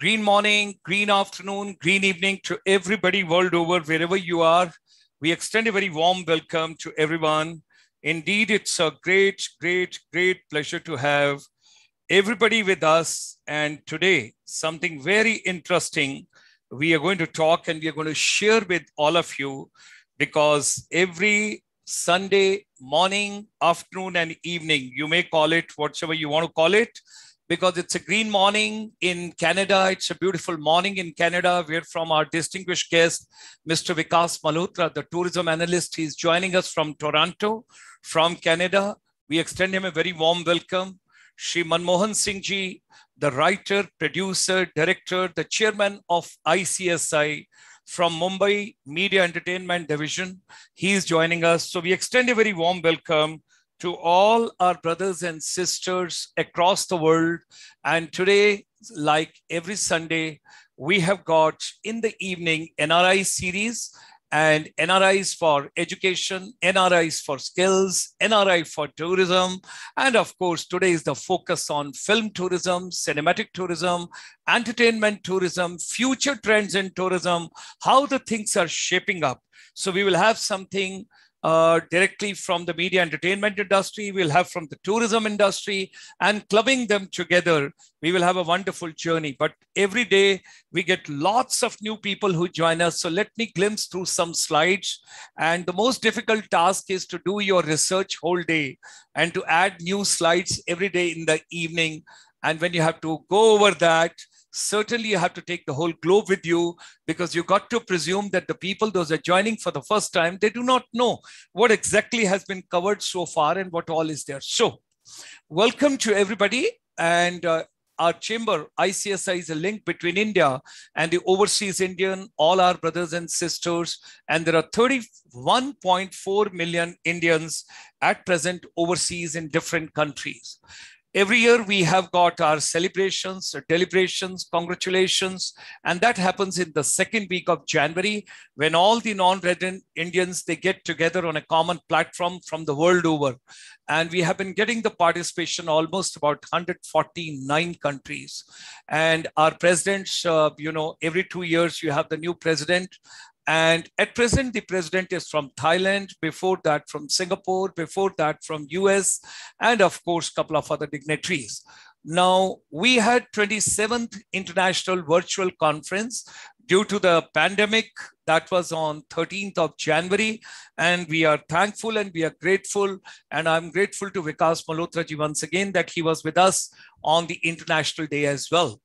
Green morning, green afternoon, green evening to everybody world over, wherever you are. We extend a very warm welcome to everyone. Indeed, it's a great, great, great pleasure to have everybody with us. And today, something very interesting we are going to talk and we are going to share with all of you because every Sunday morning, afternoon, and evening, you may call it whatever you want to call it, because it's a green morning in Canada. It's a beautiful morning in Canada. We're from our distinguished guest, Mr. Vikas Malhotra, the tourism analyst. He's joining us from Toronto, from Canada. We extend him a very warm welcome. Shri Manmohan Singh ji, the writer, producer, director, the chairman of ICSI from Mumbai Media Entertainment Division. He is joining us. So we extend a very warm welcome to all our brothers and sisters across the world. And today, like every Sunday, we have got in the evening NRI series and NRIs for education, NRIs for skills, NRI for tourism. And of course, today is the focus on film tourism, cinematic tourism, entertainment tourism, future trends in tourism, how the things are shaping up. So we will have something uh, directly from the media entertainment industry, we'll have from the tourism industry, and clubbing them together, we will have a wonderful journey. But every day we get lots of new people who join us. So let me glimpse through some slides. And the most difficult task is to do your research whole day and to add new slides every day in the evening. And when you have to go over that, certainly you have to take the whole globe with you because you got to presume that the people those are joining for the first time they do not know what exactly has been covered so far and what all is there. So welcome to everybody. And uh, our chamber icsi is a link between india and the overseas indian all our brothers and sisters. And there are 31.4 million indians at present overseas in different countries Every year we have got our celebrations, deliberations, congratulations, and that happens in the second week of January when all the non-resident Indians, they get together on a common platform from the world over. And we have been getting the participation almost about 149 countries. And our presidents, uh, you know, every two years you have the new president and at present, the president is from Thailand, before that from Singapore, before that from US, and of course, a couple of other dignitaries. Now, we had 27th International Virtual Conference due to the pandemic that was on 13th of January. And we are thankful and we are grateful. And I'm grateful to Vikas Malhotra ji once again that he was with us on the International Day as well.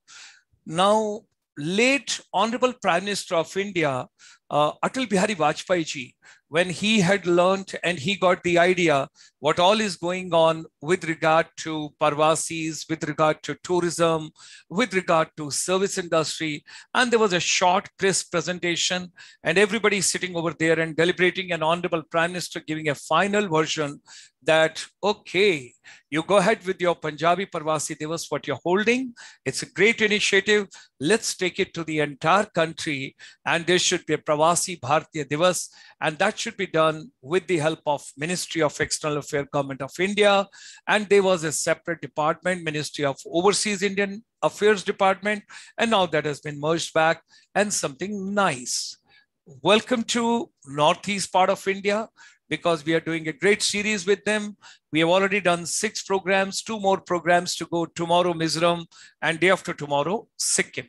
Now, late Honorable Prime Minister of India, uh, Atal Bihari Vajpayee ji, when he had learned and he got the idea what all is going on with regard to Parvasis, with regard to tourism, with regard to service industry. And there was a short, crisp presentation and everybody sitting over there and deliberating and honorable prime minister giving a final version that, okay, you go ahead with your Punjabi Parvasi Divas, what you're holding. It's a great initiative. Let's take it to the entire country. And there should be a Pravasi Bharatiya Divas. And that should be done with the help of Ministry of External Affairs, Government of India. And there was a separate department, Ministry of Overseas Indian Affairs Department. And now that has been merged back and something nice. Welcome to Northeast part of India because we are doing a great series with them. We have already done six programs, two more programs to go tomorrow, Mizoram, and day after tomorrow, Sikkim.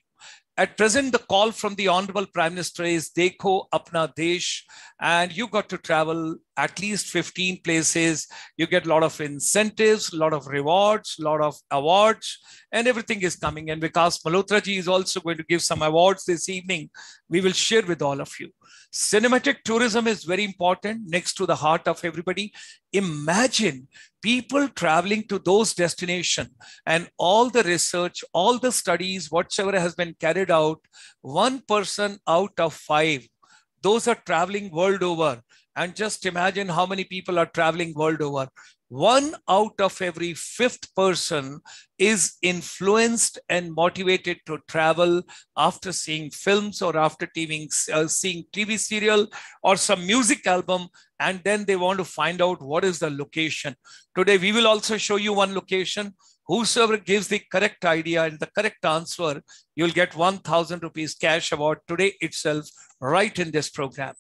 At present, the call from the Honorable Prime Minister is Dekho Apna Desh, and you got to travel at least 15 places. You get a lot of incentives, a lot of rewards, a lot of awards, and everything is coming. And Vikas Malhotra ji is also going to give some awards this evening. We will share with all of you. Cinematic tourism is very important next to the heart of everybody. Imagine people traveling to those destinations and all the research, all the studies, whatsoever has been carried out, one person out of five, those are traveling world over. And just imagine how many people are traveling world over one out of every fifth person is influenced and motivated to travel after seeing films or after TV, uh, seeing TV serial or some music album and then they want to find out what is the location. Today we will also show you one location Whosoever gives the correct idea and the correct answer, you'll get 1000 rupees cash award today itself, right in this program.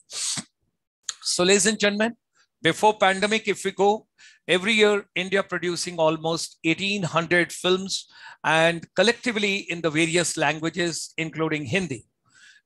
So ladies and gentlemen, before pandemic, if we go, every year, India producing almost 1800 films and collectively in the various languages, including Hindi.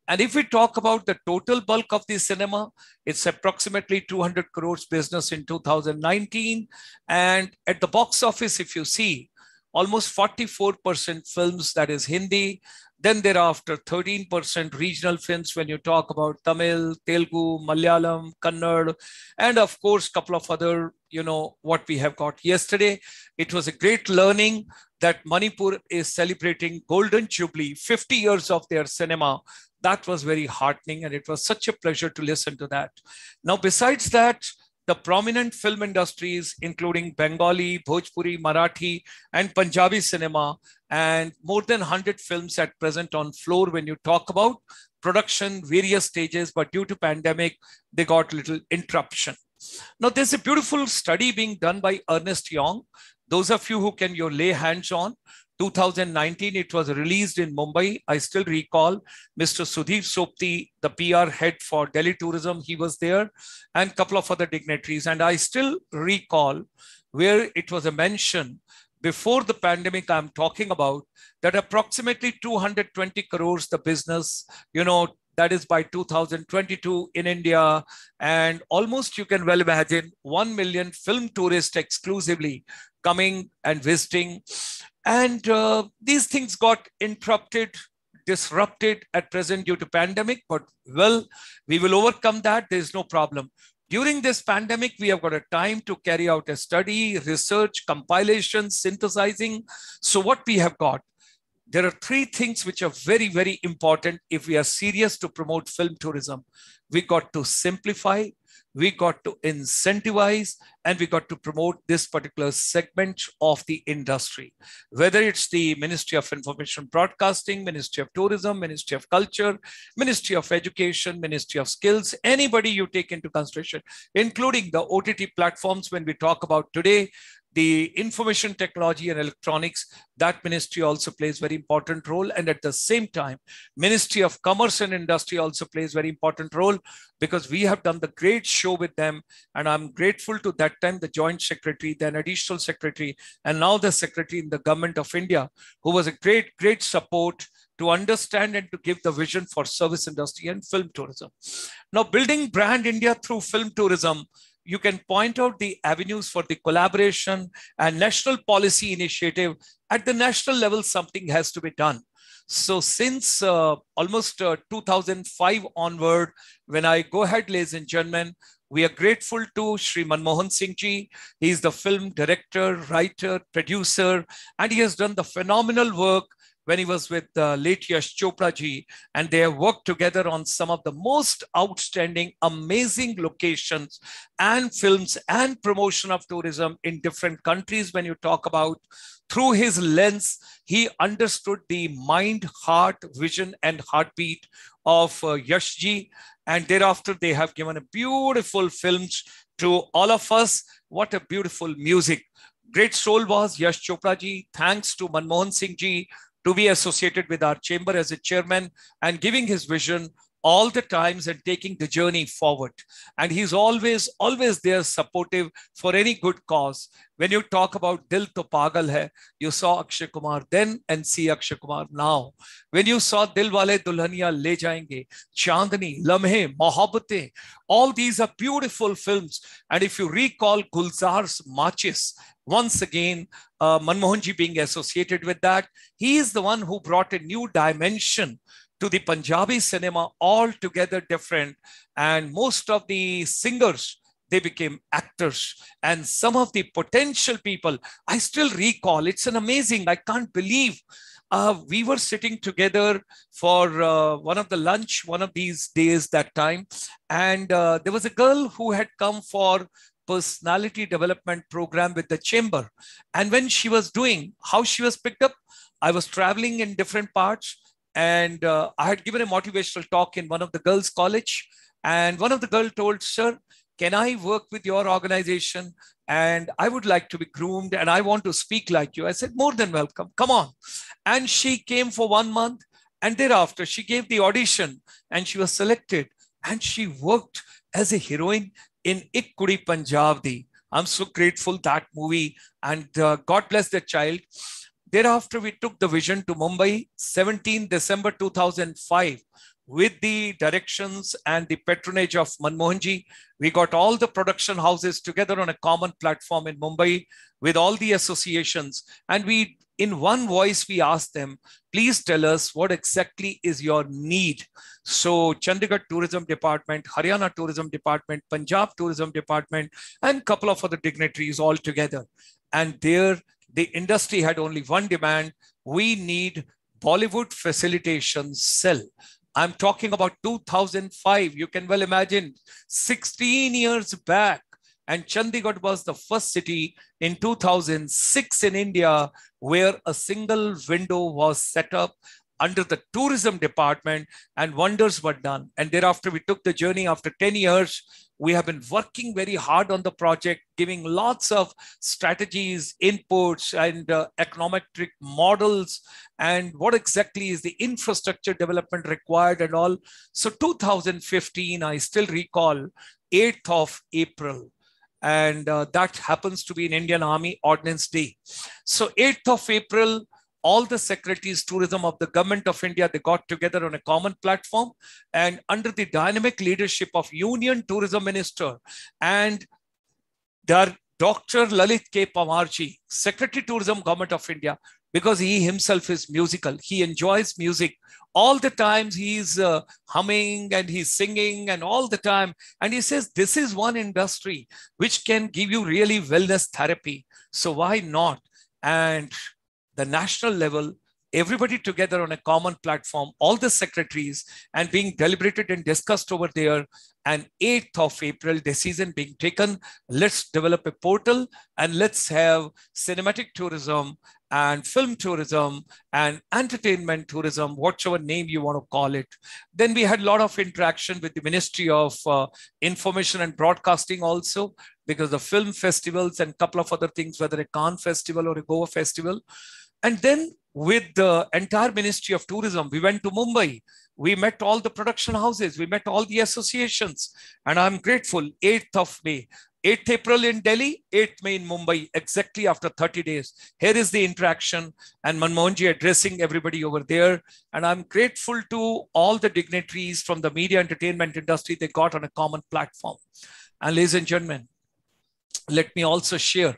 And if we talk about the total bulk of the cinema, it's approximately 200 crores business in 2019. And at the box office, if you see, almost 44% films that is Hindi. Then thereafter, 13% regional films when you talk about Tamil, Telugu, Malayalam, Kannada, and of course, couple of other, you know, what we have got yesterday. It was a great learning that Manipur is celebrating Golden Jubilee, 50 years of their cinema that was very heartening and it was such a pleasure to listen to that. Now, besides that, the prominent film industries, including Bengali, Bhojpuri, Marathi, and Punjabi cinema, and more than 100 films at present on floor when you talk about production, various stages, but due to pandemic, they got little interruption. Now, there's a beautiful study being done by Ernst Young. Those of you who can you lay hands on, 2019, it was released in Mumbai. I still recall Mr. Sudhir Sopti, the PR head for Delhi Tourism, he was there, and a couple of other dignitaries. And I still recall where it was a mention before the pandemic I'm talking about that approximately 220 crores the business, you know, that is by 2022 in India. And almost you can well imagine 1 million film tourists exclusively coming and visiting. And uh, these things got interrupted, disrupted at present due to pandemic, but well, we will overcome that. There's no problem. During this pandemic, we have got a time to carry out a study, research, compilation, synthesizing. So what we have got, there are three things which are very, very important if we are serious to promote film tourism. We got to simplify, we got to incentivize and we got to promote this particular segment of the industry, whether it's the Ministry of Information Broadcasting, Ministry of Tourism, Ministry of Culture, Ministry of Education, Ministry of Skills, anybody you take into consideration, including the OTT platforms when we talk about today, the information technology and electronics that ministry also plays very important role. And at the same time ministry of commerce and industry also plays very important role because we have done the great show with them. And i'm grateful to that time the joint secretary then additional secretary and now the secretary in the government of india who was a great great support to understand and to give the vision for service industry and film tourism. Now building brand india through film tourism you can point out the avenues for the collaboration and national policy initiative. At the national level, something has to be done. So since uh, almost uh, 2005 onward, when I go ahead, ladies and gentlemen, we are grateful to Sri Manmohan Singh ji. He is the film director, writer, producer, and he has done the phenomenal work when he was with uh, late Yash Chopra ji, and they have worked together on some of the most outstanding, amazing locations and films and promotion of tourism in different countries. When you talk about through his lens, he understood the mind, heart, vision, and heartbeat of uh, Yash ji. And thereafter, they have given a beautiful films to all of us. What a beautiful music. Great soul was Yash Chopra ji. Thanks to Manmohan Singh ji to be associated with our chamber as a chairman and giving his vision all the times and taking the journey forward. And he's always, always there supportive for any good cause. When you talk about Dil To Pagal Hai, you saw Akshay Kumar then and see Akshay Kumar now. When you saw Dil Wale Le Jayenge, Chandni, Lamhe, Mohabbatein, all these are beautiful films. And if you recall Gulzar's Machis, once again, uh, Manmohanji being associated with that, he is the one who brought a new dimension to the Punjabi cinema altogether different. And most of the singers, they became actors. And some of the potential people, I still recall, it's an amazing, I can't believe. Uh, we were sitting together for uh, one of the lunch, one of these days that time. And uh, there was a girl who had come for personality development program with the chamber. And when she was doing, how she was picked up, I was traveling in different parts and uh, I had given a motivational talk in one of the girls' college. And one of the girls told, Sir, can I work with your organization? and I would like to be groomed and I want to speak like you. I said, More than welcome. Come on. And she came for one month. And thereafter, she gave the audition and she was selected. And she worked as a heroine in Ik Kudi Punjab Di. I'm so grateful that movie. And uh, God bless the child. Thereafter, we took the vision to Mumbai, 17 December 2005 with the directions and the patronage of Manmohanji, we got all the production houses together on a common platform in Mumbai with all the associations. And we, in one voice, we asked them, please tell us what exactly is your need. So Chandigarh Tourism Department, Haryana Tourism Department, Punjab Tourism Department, and a couple of other dignitaries all together. And there, the industry had only one demand. We need Bollywood facilitation cell. I'm talking about 2005. You can well imagine 16 years back. And Chandigarh was the first city in 2006 in India where a single window was set up under the tourism department and wonders were done. And thereafter, we took the journey after 10 years. We have been working very hard on the project, giving lots of strategies, inputs, and uh, econometric models, and what exactly is the infrastructure development required and all. So, 2015, I still recall 8th of April and uh, that happens to be an Indian Army Ordnance Day. So 8th of April, all the secretaries tourism of the government of India, they got together on a common platform and under the dynamic leadership of Union Tourism Minister and their Dr. Lalit K. Panwarji, Secretary Tourism Government of India, because he himself is musical. He enjoys music. All the times he's uh, humming and he's singing and all the time. And he says, this is one industry which can give you really wellness therapy. So why not? And the national level, everybody together on a common platform, all the secretaries, and being deliberated and discussed over there. And 8th of April, decision being taken. Let's develop a portal and let's have cinematic tourism and film tourism and entertainment tourism, whatever name you want to call it. Then we had a lot of interaction with the Ministry of uh, Information and Broadcasting also, because the film festivals and a couple of other things, whether a Cannes festival or a Goa festival, and then with the entire Ministry of Tourism, we went to Mumbai. We met all the production houses. We met all the associations. And I'm grateful, 8th of May, 8th April in Delhi, 8th May in Mumbai, exactly after 30 days. Here is the interaction and Manmohanji addressing everybody over there. And I'm grateful to all the dignitaries from the media entertainment industry they got on a common platform. And ladies and gentlemen, let me also share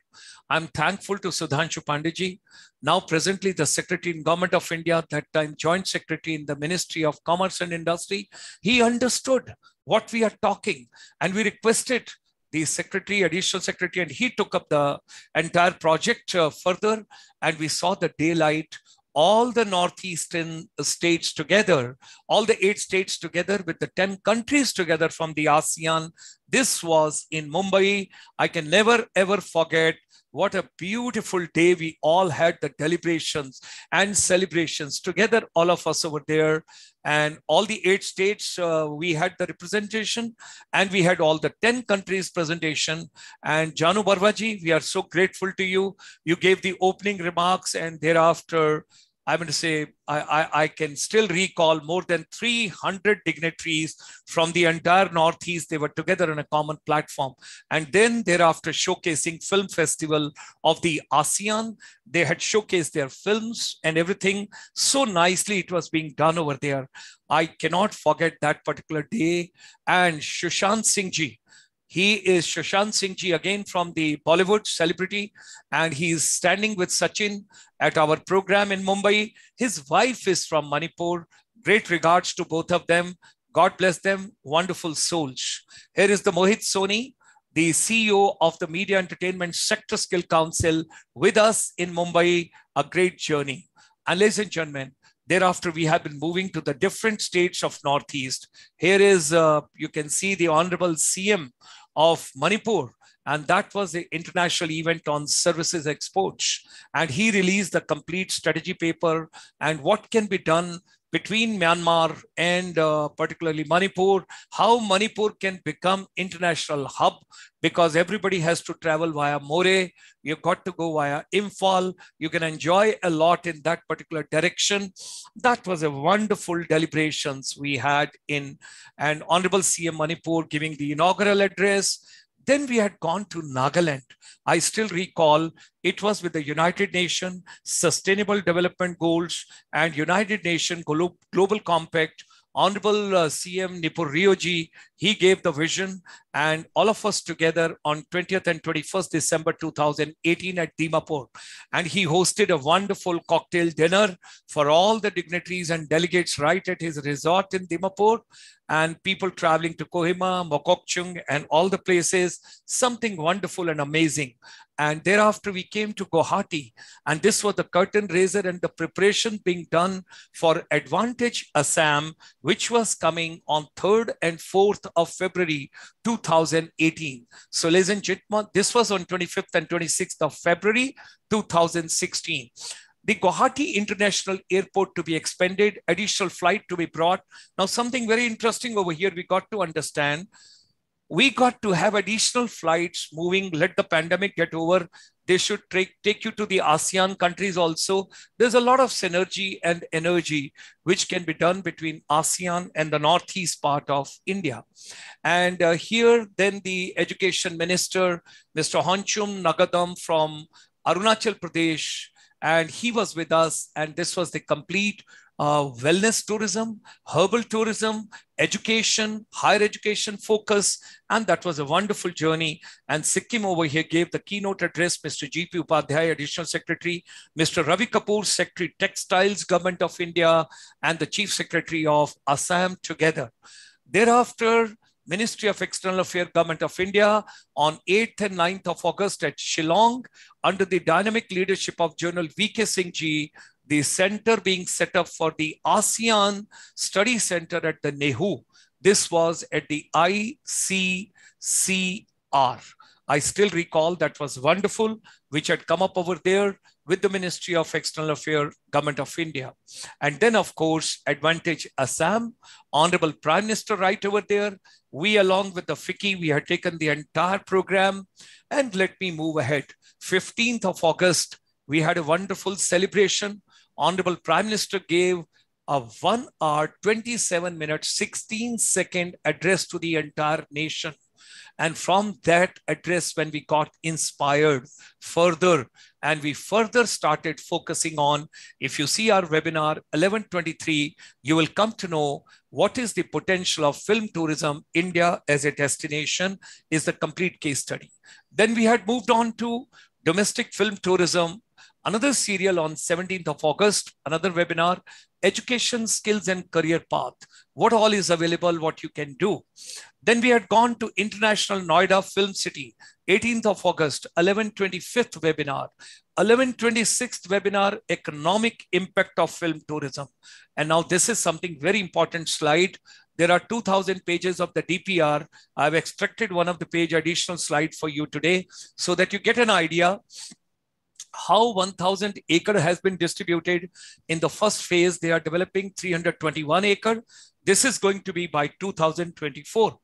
I'm thankful to Sudhanshu Pandeyji, now presently the Secretary in Government of India, that time Joint Secretary in the Ministry of Commerce and Industry. He understood what we are talking and we requested the secretary, additional secretary, and he took up the entire project uh, further and we saw the daylight all the northeastern states together, all the eight states together with the 10 countries together from the ASEAN. This was in Mumbai. I can never ever forget what a beautiful day we all had the deliberations and celebrations together, all of us over there. And all the eight states, uh, we had the representation and we had all the 10 countries presentation. And Jahnu Baruaji, we are so grateful to you. You gave the opening remarks and thereafter I'm going to say I, I, I, can still recall more than 300 dignitaries from the entire Northeast. They were together on a common platform. And then thereafter showcasing film festival of the ASEAN. They had showcased their films and everything so nicely it was being done over there. I cannot forget that particular day. And Sushant Singh ji, he is Sushant Singh ji again from the Bollywood celebrity, and he is standing with Sachin at our program in Mumbai. His wife is from Manipur. Great regards to both of them. God bless them. Wonderful souls. Here is the Mohit Soni, the CEO of the Media Entertainment Sector Skill Council, with us in Mumbai. A great journey. And ladies and gentlemen, Thereafter, we have been moving to the different states of Northeast. Here is, uh, you can see the Honorable CM of Manipur. And that was the international event on services exports. And he released the complete strategy paper and what can be done between Myanmar and uh, particularly Manipur, how Manipur can become international hub because everybody has to travel via Moreh. You've got to go via Imphal. You can enjoy a lot in that particular direction. That was a wonderful deliberations we had in an Honorable CM Manipur giving the inaugural address. Then we had gone to Nagaland. I still recall it was with the United Nations Sustainable Development Goals and United Nations Global Compact Honorable uh, CM Neiphiu Rioji, he gave the vision and all of us together on 20th and 21st December 2018 at Dimapur. And he hosted a wonderful cocktail dinner for all the dignitaries and delegates right at his resort in Dimapur and people traveling to Kohima, Mokokchung and all the places, something wonderful and amazing. And thereafter, we came to Guwahati. And this was the curtain raiser and the preparation being done for Advantage Assam, which was coming on 3rd and 4th of February 2018. So, ladies and gentlemen, this was on 25th and 26th of February 2016 the Guwahati International Airport to be expanded, additional flight to be brought. Now, something very interesting over here we got to understand we got to have additional flights moving, let the pandemic get over. They should take, take you to the ASEAN countries also. There's a lot of synergy and energy which can be done between ASEAN and the northeast part of India. And uh, here, then the education minister, Mr. Honchun Ngandam from Arunachal Pradesh, and he was with us, and this was the complete uh, wellness tourism, herbal tourism, education, higher education focus. And that was a wonderful journey. And Sikkim over here gave the keynote address, Mr. G.P. Upadhyay, Additional Secretary, Mr. Ravi Kapoor, Secretary Textiles, Government of India, and the Chief Secretary of Assam together. Thereafter, Ministry of External Affairs, Government of India on 8th and 9th of August at Shillong under the dynamic leadership of General V.K. Singh Ji, the center being set up for the ASEAN Study Center at the NEHU. This was at the ICCR. I still recall that was wonderful, which had come up over there with the Ministry of External Affairs, Government of India. And then, of course, Advantage Assam, Honorable Prime Minister right over there. We, along with the FICCI, we had taken the entire program. And let me move ahead. 15th of August, we had a wonderful celebration Honorable Prime Minister gave a one hour, 27 minute, 16 second address to the entire nation. And from that address, when we got inspired further, and we further started focusing on, if you see our webinar 1123, you will come to know what is the potential of film tourism, India as a destination is the complete case study. Then we had moved on to domestic film tourism another serial on 17th of August, another webinar, education, skills and career path. What all is available, what you can do. Then we had gone to International Noida Film City, 18th of August, 1125th webinar, 1126th webinar, economic impact of film tourism. And now this is something very important slide. There are 2000 pages of the DPR. I've extracted one of the page additional slide for you today so that you get an idea how 1000 acre has been distributed in the first phase they are developing 321 acre this is going to be by 2024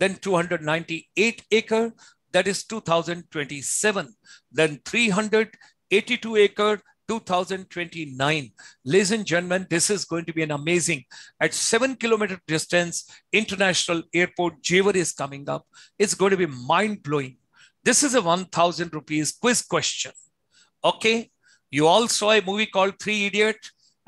then 298 acre that is 2027 then 382 acre 2029 ladies and gentlemen this is going to be an amazing at 7 kilometer distance international airport Jewar is coming up. It's going to be mind blowing this is a 1000 rupees quiz question. Okay. You all saw a movie called Three Idiot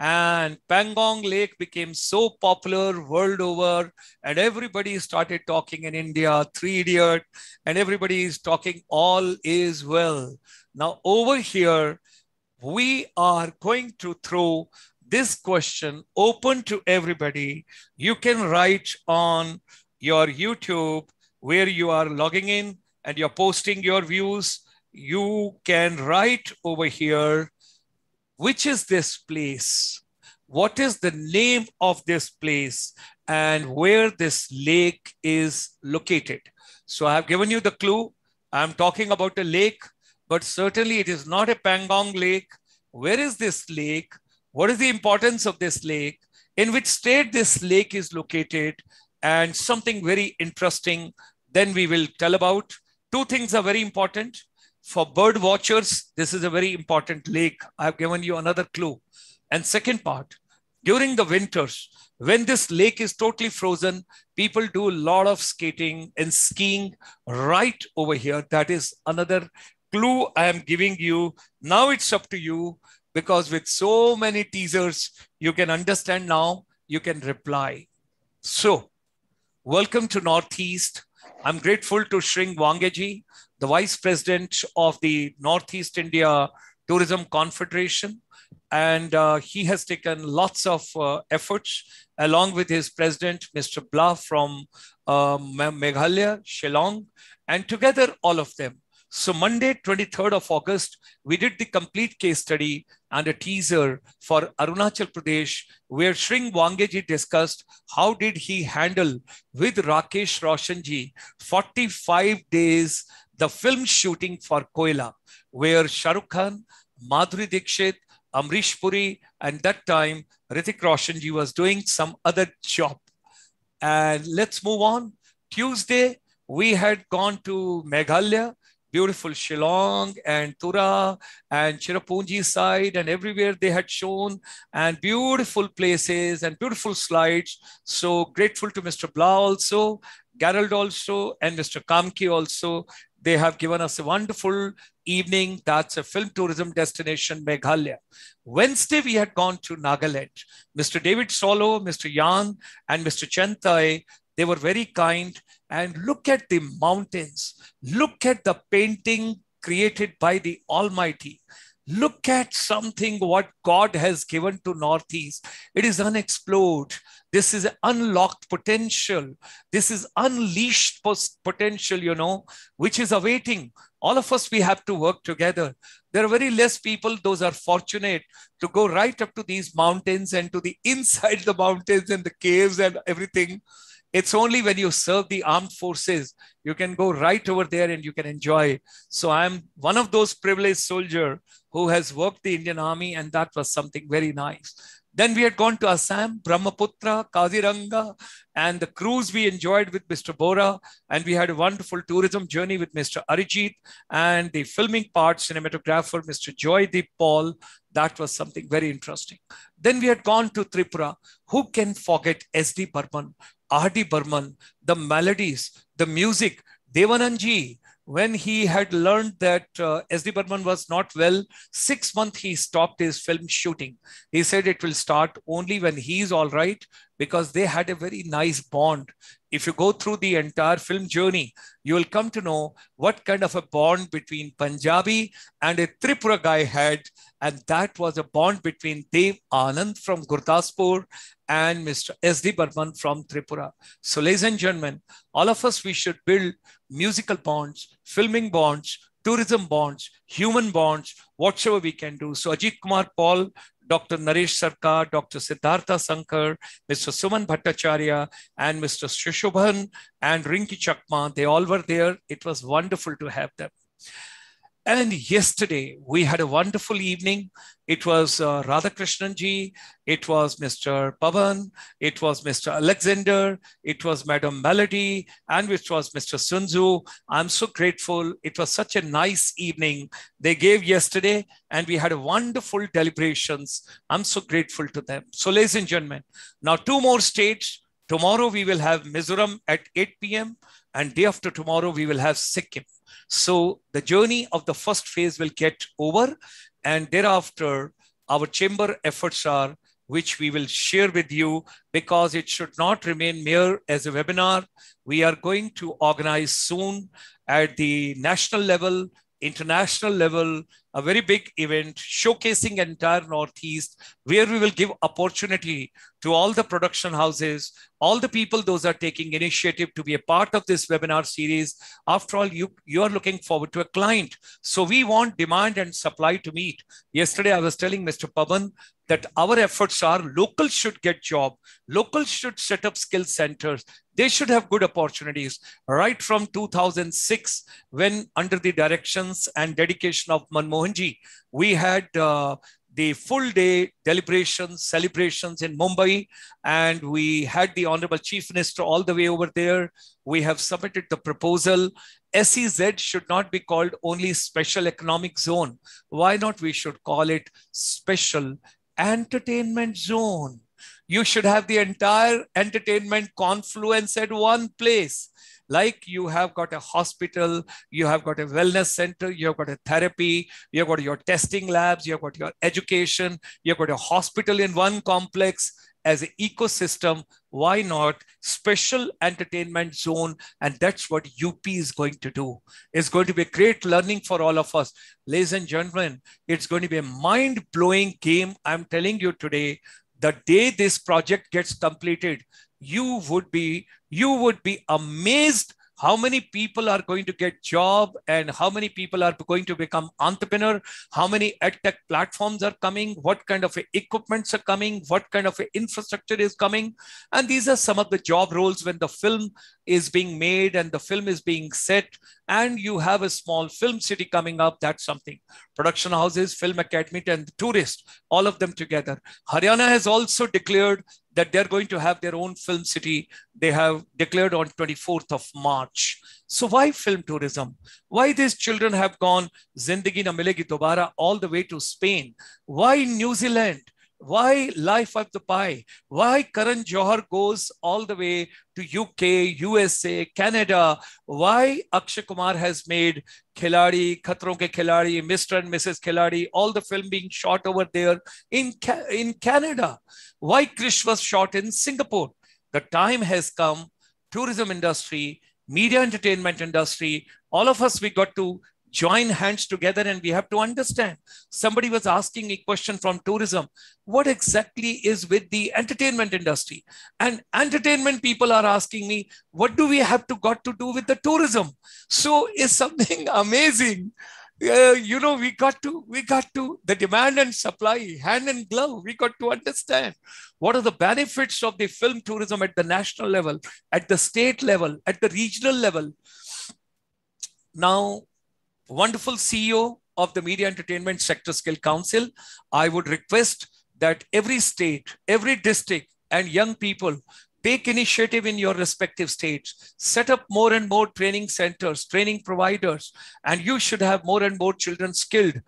and Pangong Lake became so popular world over and everybody started talking in India, Three Idiot, and everybody is talking all is well. Now over here, we are going to throw this question open to everybody. You can write on your YouTube where you are logging in and you're posting your views you can write over here, which is this place? What is the name of this place and where this lake is located? So I have given you the clue. I'm talking about a lake, but certainly it is not a Pangong lake. Where is this lake? What is the importance of this lake? in which state this lake is located, and something very interesting. Then we will tell about. Two things are very important. For bird watchers, this is a very important lake. I've given you another clue. And second part, during the winters, when this lake is totally frozen, people do a lot of skating and skiing right over here. That is another clue I am giving you. Now it's up to you because with so many teasers, you can understand now, you can reply. So, welcome to Northeast. I'm grateful to Shring Wangeji, the Vice President of the Northeast India Tourism Confederation. And uh, he has taken lots of uh, efforts along with his president, Mr. Blah from uh, Meghalaya, Shillong, and together all of them. So Monday, 23rd of August, we did the complete case study and a teaser for Arunachal Pradesh, where Shring Wangeji discussed how did he handle with Rakesh Roshanji 45 days the film shooting for Koyla, where Shahrukh Khan, Madhuri Dixit, Amrish Puri, and that time Hrithik Roshanji was doing some other job. And let's move on. Tuesday, we had gone to Meghalaya beautiful Shillong and Tura and Cherrapunji side and everywhere they had shown and beautiful places and beautiful slides. So grateful to Mr. Blah also, Gerald also, and Mr. Kamki also. They have given us a wonderful evening. That's a film tourism destination, Meghalaya. Wednesday, we had gone to Nagaland. Mr. David Solo, Mr. Yan, and Mr. Chentai, they were very kind and look at the mountains. Look at the painting created by the Almighty. Look at something what God has given to Northeast. It is unexplored. This is unlocked potential. This is unleashed potential, you know, which is awaiting. All of us, we have to work together. There are very less people, those are fortunate to go right up to these mountains and to the inside the mountains and the caves and everything it's only when you serve the armed forces, you can go right over there and you can enjoy. So I'm one of those privileged soldier who has worked the Indian Army, and that was something very nice. Then we had gone to Assam, Brahmaputra, Kaziranga, and the cruise we enjoyed with Mr. Bora. And we had a wonderful tourism journey with Mr. Arijit and the filming part cinematographer, Mr. Joydeep Paul. That was something very interesting. Then we had gone to Tripura. Who can forget S.D. Burman? R.D. Burman, the melodies, the music, Dev Anandji, when he had learned that uh, S.D. Burman was not well, six months he stopped his film shooting. He said it will start only when he's all right because they had a very nice bond. If you go through the entire film journey, you will come to know what kind of a bond between Punjabi and a Tripura guy had. And that was a bond between Dev Anand from Gurdaspur and Mr. S.D. Burman from Tripura. So, ladies and gentlemen, all of us, we should build musical bonds, filming bonds, tourism bonds, human bonds, whatever we can do. So, Ajit Kumar Paul, Dr. Naresh Sarkar, Dr. Siddhartha Sankar, Mr. Suman Bhattacharya, and Mr. Shishobhan and Rinki Chakma, they all were there. It was wonderful to have them. And yesterday we had a wonderful evening. It was uh, Radhakrishnan ji, it was Mr. Pavan, it was Mr. Alexander, it was Madam Melody, and it was Mr. Sunzu. I'm so grateful. It was such a nice evening they gave yesterday, and we had a wonderful deliberations. I'm so grateful to them. So, ladies and gentlemen, now two more states. Tomorrow we will have Mizoram at 8 p.m. and day after tomorrow we will have Sikkim. So the journey of the first phase will get over, and thereafter, our chamber efforts are which we will share with you because it should not remain mere as a webinar. We are going to organize soon at the national level, international level, a very big event showcasing entire Northeast, where we will give opportunity to all the production houses, all the people those are taking initiative to be a part of this webinar series. After all, you, you are looking forward to a client. So we want demand and supply to meet. Yesterday, I was telling Mr. Pavan that our efforts are local should get job, local should set up skill centers, they should have good opportunities. Right from 2006, when under the directions and dedication of We had uh, the full day deliberations, celebrations in Mumbai, and we had the Honorable Chief Minister all the way over there. We have submitted the proposal. SEZ should not be called only Special Economic Zone. Why not? We should call it Special Entertainment Zone. You should have the entire entertainment confluence at one place like you have got a hospital, you have got a wellness center, you have got a therapy, you have got your testing labs, you have got your education, you have got a hospital in one complex as an ecosystem. Why not special entertainment zone? And that's what UP is going to do. It's going to be a great learning for all of us. Ladies and gentlemen, it's going to be a mind blowing game. I'm telling you today, the day this project gets completed, you would be you would be amazed how many people are going to get job and how many people are going to become entrepreneur how many edtech platforms are coming what kind of equipments are coming what kind of infrastructure is coming. And these are some of the job roles when the film is being made and the film is being set and you have a small film city coming up that's something. Production houses film academy and tourists all of them together. Haryana has also declared that they're going to have their own film city. They have declared on 24th of March. So why film tourism? Why these children have gone Zindagi Na Milegi Dobara all the way to Spain? Why New Zealand? Why Life of the Pi? Why Karan Johar goes all the way to UK, USA, Canada? Why Akshay Kumar has made Khiladi, Khatron ke Khiladi, Mr. and Mrs. Khiladi, all the film being shot over there in, in Canada? Why Krrish was shot in Singapore? The time has come, tourism industry, media entertainment industry, all of us, we got to join hands together and we have to understand. Somebody was asking a question from tourism. What exactly is with the entertainment industry? And entertainment people are asking me, what do we have to got to do with the tourism? So is something amazing. Uh, you know, we got to, we got to, the demand and supply, hand and glove, we got to understand what are the benefits of the film tourism at the national level, at the state level, at the regional level. Now, wonderful CEO of the Media Entertainment Sector Skill Council, I would request that every state, every district, and young people take initiative in your respective states. Set up more and more training centers training providers and you should have more and more children skilled.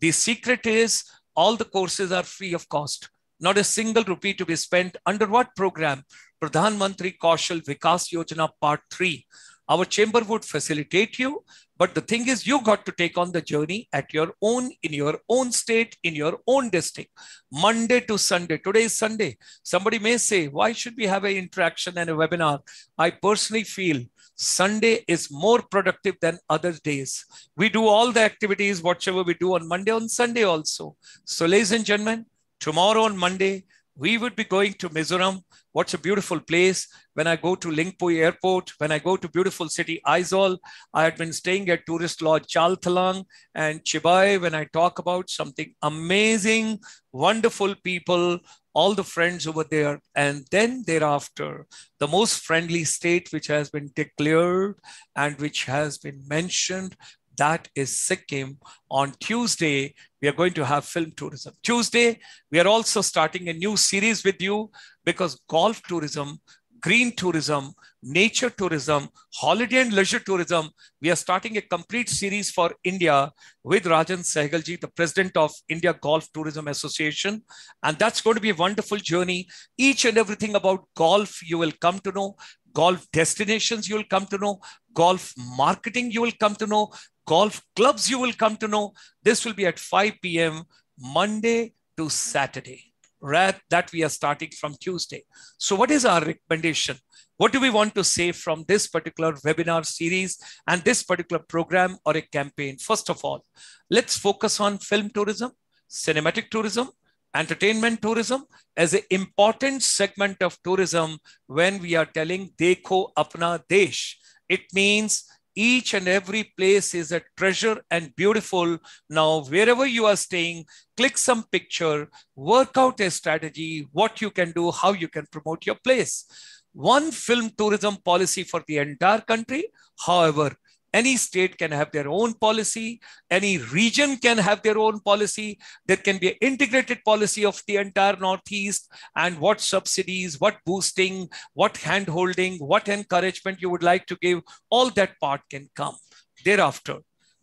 The secret is all the courses are free of cost. Not a single rupee to be spent. Under what program? Pradhan mantri kaushal vikas yojana part 3 our chamber would facilitate you but the thing is, you got to take on the journey at your own, in your own state, in your own district, Monday to Sunday. Today is Sunday. Somebody may say, why should we have an interaction and a webinar? I personally feel Sunday is more productive than other days. We do all the activities, whatever we do on Monday, on Sunday also. So, ladies and gentlemen, tomorrow on Monday, we would be going to Mizoram. What's a beautiful place. When I go to Lengpui Airport, when I go to beautiful city Aizawl, I had been staying at tourist lodge Chaltlang and Chibai when I talk about something amazing, wonderful people, all the friends over there. And then thereafter, the most friendly state which has been declared and which has been mentioned that is Sikkim. On Tuesday, we are going to have film tourism. Tuesday, we are also starting a new series with you because golf tourism, green tourism, nature tourism, holiday and leisure tourism, we are starting a complete series for India with Rajan Sehgalji, the president of India Golf Tourism Association. And that's going to be a wonderful journey. Each and everything about golf you will come to know golf destinations you will come to know, golf marketing you will come to know, golf clubs you will come to know. This will be at 5 p.m. Monday to Saturday. Right, that we are starting from Tuesday. So, what is our recommendation? What do we want to say from this particular webinar series and this particular program or a campaign? First of all, let's focus on film tourism, cinematic tourism, entertainment tourism as an important segment of tourism when we are telling Dekho Apna Desh. It means each and every place is a treasure and beautiful. Now, wherever you are staying, click some picture, work out a strategy, what you can do, how you can promote your place. One film tourism policy for the entire country. However, Any state can have their own policy. Any region can have their own policy. There can be an integrated policy of the entire Northeast and what subsidies, what boosting, what handholding, what encouragement you would like to give. All that part can come. Thereafter,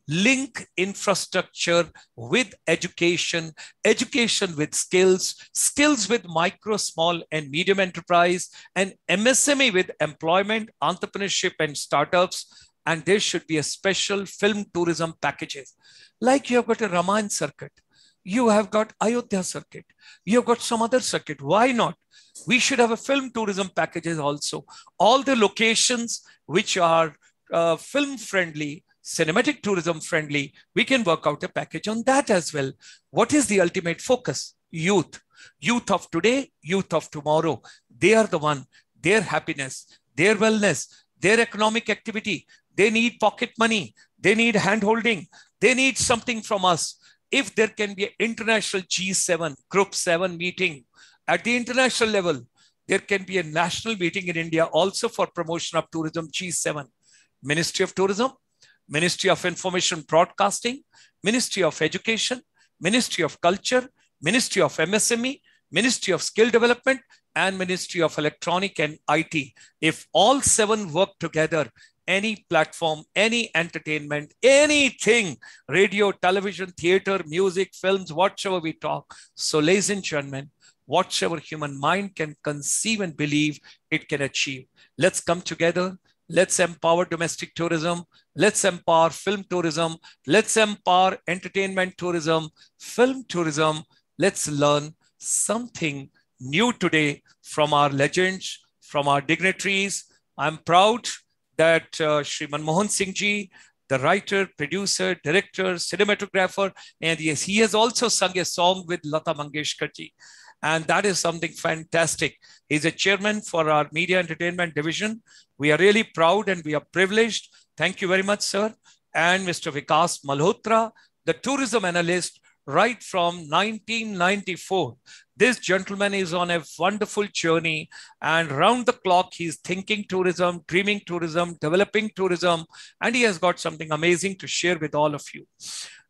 link infrastructure with education, education with skills, skills with micro, small, and medium enterprise, and MSME with employment, entrepreneurship, and startups. And there should be a special film tourism packages. Like you have got a Ramayana circuit, you have got Ayodhya circuit, you have got some other circuit. Why not? We should have a film tourism packages also. All the locations which are uh, film friendly cinematic tourism friendly, we can work out a package on that as well. What is the ultimate focus? Youth. Youth of today, youth of tomorrow. They are the one, their happiness, their wellness, their economic activity. They need pocket money. They need hand holding. They need something from us. If there can be an international G7, Group 7 meeting at the international level, there can be a national meeting in India also for promotion of tourism G7. Ministry of Tourism, Ministry of Information Broadcasting, Ministry of Education, Ministry of Culture, Ministry of MSME, Ministry of Skill Development, and Ministry of Electronic and IT. If all seven work together, any platform, any entertainment, anything, radio, television, theater, music, films, whatever we talk. So, ladies and gentlemen, whatever human mind can conceive and believe, it can achieve. Let's come together Let's empower domestic tourism. Let's empower film tourism. Let's empower entertainment tourism, film tourism. Let's learn something new today from our legends, from our dignitaries. I'm proud that uh, Sri Manmohan Singh ji, the writer, producer, director, cinematographer, and yes, he has also sung a song with Lata Mangeshkar ji. And that is something fantastic. He's a chairman for our media entertainment division. We are really proud and we are privileged. Thank you very much, sir. And Mr. Vikas Malhotra, the tourism analyst, right from 1994. This gentleman is on a wonderful journey and round the clock, he's thinking tourism, dreaming tourism, developing tourism, and he has got something amazing to share with all of you.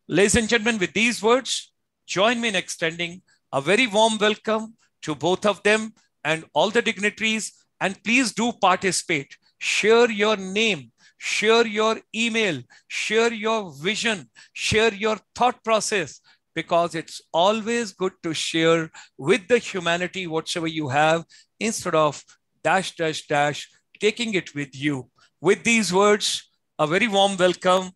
Ladies and gentlemen, with these words, join me in extending a very warm welcome to both of them and all the dignitaries. And please do participate. Share your name, share your email, share your vision, share your thought process, because it's always good to share with the humanity whatsoever you have instead of dash, dash, dash, taking it with you. With these words, a very warm welcome.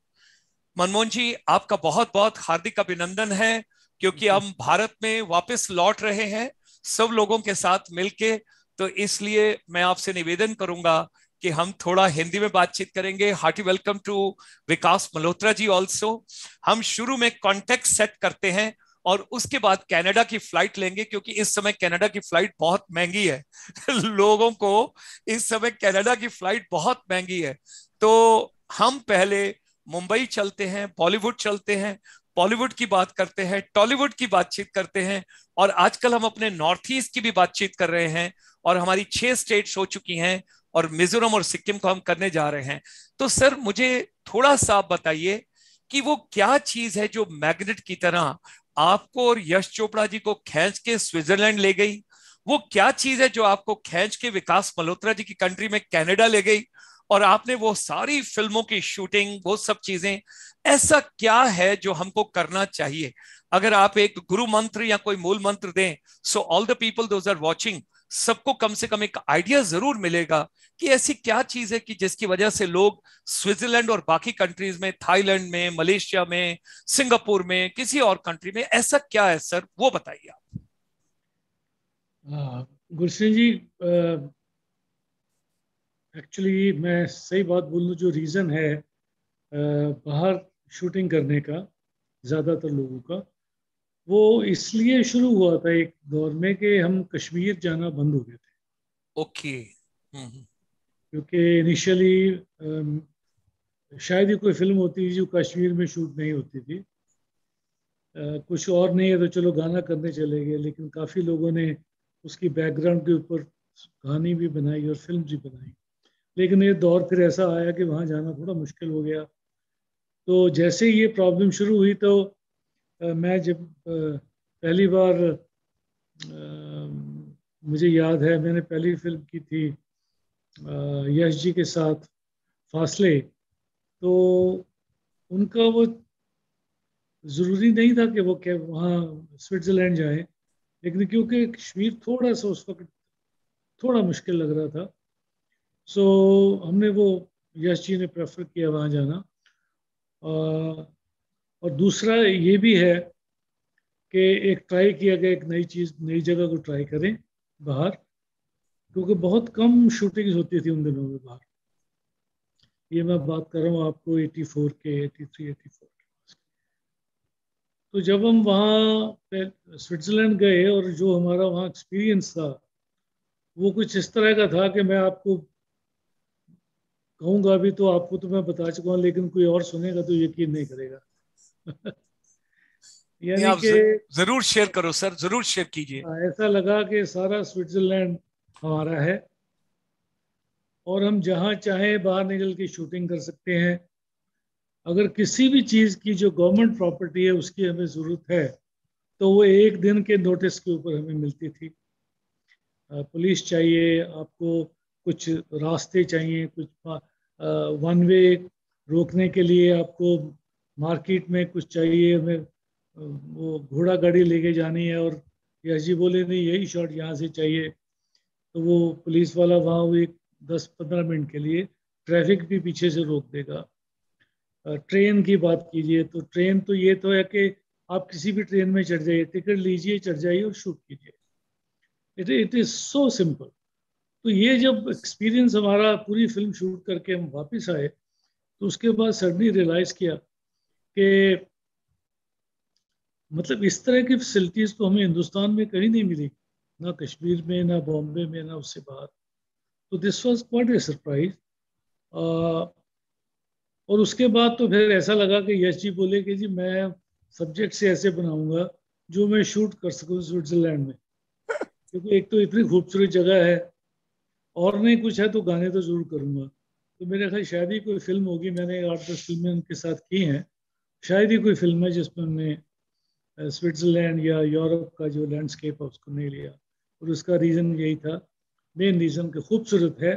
Manmohan जी आपका बहुत बहुत हार्दिक अभिनंदन है क्योंकि हम भारत में वापस लौट रहे हैं सब लोगों के साथ मिलके तो इसलिए मैं आपसे निवेदन करूँगा कि हम थोड़ा हिंदी में बातचीत करेंगे। Hearty, welcome to Vikas Malhotra ji also हम शुरू में कॉन्टेक्ट सेट करते हैं और उसके बाद कनाडा की फ़्लाइट लेंगे, क्योंकि इस समय कनाडा की फ़्लाइट बहुत महँगी है। लोगों को इस समय कनाडा की फ़्लाइट बहुत महँगी है। तो हम पहले मुंबई चलते हैं बॉलीवुड चलते हैं बॉलीवुड की बात करते हैं टॉलीवुड की बातचीत करते हैं और आजकल हम अपने नॉर्थ ईस्ट की भी बातचीत कर रहे हैं और हमारी छह स्टेट्स हो चुकी हैं। और मिजोरम और सिक्किम को हम करने जा रहे हैं। तो सर, मुझे थोड़ा सा बताइए कि वो क्या चीज़ है जो मैग्नेट की तरह आपको और यश चोपड़ा जी को खींच के स्विट्जरलैंड ले गई? वो क्या चीज़ है जो आपको खींच के विकास मल्होत्रा जी की कंट्री में कनाडा ले गई? और आपने वो सारी फ़िल्मों की शूटिंग, वो सब चीज़ें, ऐसा क्या है जो हमको करना चाहिए? अगर आप एक गुरु मंत्र या कोई मूल मंत्र दें so all the people those are watching सबको कम से कम एक आइडिया ज़रूर मिलेगा कि ऐसी क्या चीज़ है कि जिसकी वजह से लोग स्विट्जरलैंड और बाकी कंट्रीज़ में थाईलैंड में मलेशिया में सिंगापुर में किसी और कंट्री में ऐसा क्या है सर? वो बताइए आप। गुरसिंह जी एक्चुअली मैं सही बात बोल जो रीज़न है आ, बाहर शूटिंग करने का ज़्यादातर लोगों का वो इसलिए शुरू हुआ था एक दौर में कि हम कश्मीर जाना बंद हो गए थे। ओके। हम्म, हम्म। क्योंकि इनिशियली शायद ही कोई फ़िल्म होती थी जो कश्मीर में शूट नहीं होती थी। आ, कुछ और नहीं है तो चलो गाना करने चले गए लेकिन काफ़ी लोगों ने उसकी बैकग्राउंड के ऊपर कहानी भी बनाई और फ़िल्म भी बनाई। लेकिन ये दौर फिर ऐसा आया कि वहाँ जाना थोड़ा मुश्किल हो गया। तो जैसे ही ये प्रॉब्लम शुरू हुई तो मैं जब पहली बार मुझे याद है, मैंने पहली फ़िल्म की थी यश जी के साथ फासले। तो उनका वो ज़रूरी नहीं था कि वो क्या वहाँ स्विट्ज़रलैंड जाए, लेकिन क्योंकि कश्मीर थोड़ा सा उस वक्त थोड़ा मुश्किल लग रहा था, सो हमने वो यश जी ने प्रेफर किया वहाँ जाना। और दूसरा ये भी है कि एक ट्राई किया गया, एक नई चीज़, नई जगह को ट्राई करें बाहर, क्योंकि बहुत कम शूटिंग्स होती थी उन दिनों में बाहर। ये मैं बात कर रहा हूँ आपको 84 के 83 84 के तो जब हम वहाँ स्विट्ज़रलैंड गए और जो हमारा वहाँ एक्सपीरियंस था, वो कुछ इस तरह का था कि मैं आपको कहूँगा अभी तो आपको तो मैं बता चुका हूँ, लेकिन कोई और सुनेगा तो यकीन नहीं करेगा। यानी कि ज़रूर शेयर करो सर ज़रूर शेयर कीजिए। हाँ, ऐसा लगा कि सारा स्विट्जरलैंड हमारा है और हम जहाँ चाहें बाहर निकल के शूटिंग कर सकते हैं। अगर किसी भी चीज़ की जो गवर्नमेंट प्रॉपर्टी है उसकी हमें ज़रूरत है तो वो एक दिन के नोटिस के ऊपर हमें मिलती थी। पुलिस चाहिए आपको कुछ रास्ते चाहिए कुछ वन वे रोकने के लिए आपको मार्केट में कुछ चाहिए, हमें वो घोड़ा गाड़ी लेके जानी है और यश जी बोले, नहीं, यही शॉट यहाँ से चाहिए। तो वो पुलिस वाला वहाँ वो एक दस पंद्रह मिनट के लिए ट्रैफ़िक भी पीछे से रोक देगा। ट्रेन की बात कीजिए तो ट्रेन तो ये तो है कि आप किसी भी ट्रेन में चढ़ जाइए, टिकट लीजिए, चढ़ जाइए और शूट कीजिए। It it is so simple. तो ये जब एक्सपीरियंस हमारा पूरी फ़िल्म शूट करके हम वापस आए तो उसके बाद सडनली रियलाइज़ किया कि मतलब इस तरह की फैसिलिटीज़ तो हमें हिंदुस्तान में कहीं नहीं मिली। ना कश्मीर में, ना बॉम्बे में, ना उससे बाहर। तो this was quite a surprise और उसके बाद तो फिर ऐसा लगा कि यश जी बोले कि जी मैं सब्जेक्ट से ऐसे बनाऊँगा जो मैं शूट कर सकूँ स्विट्ज़रलैंड में। क्योंकि एक तो इतनी खूबसूरत जगह है, और नहीं कुछ है तो गाने तो ज़रूर करूँगा। तो मेरे ख्याल शायद ही कोई फ़िल्म होगी, मैंने आठ दस फ़िल्में उनके साथ की हैं। शायद ही कोई फ़िल्म है जिसमें हमने स्विट्ज़रलैंड या यूरोप का जो लैंडस्केप है उसको नहीं लिया। और उसका रीज़न यही था मेन रीज़न कि खूबसूरत है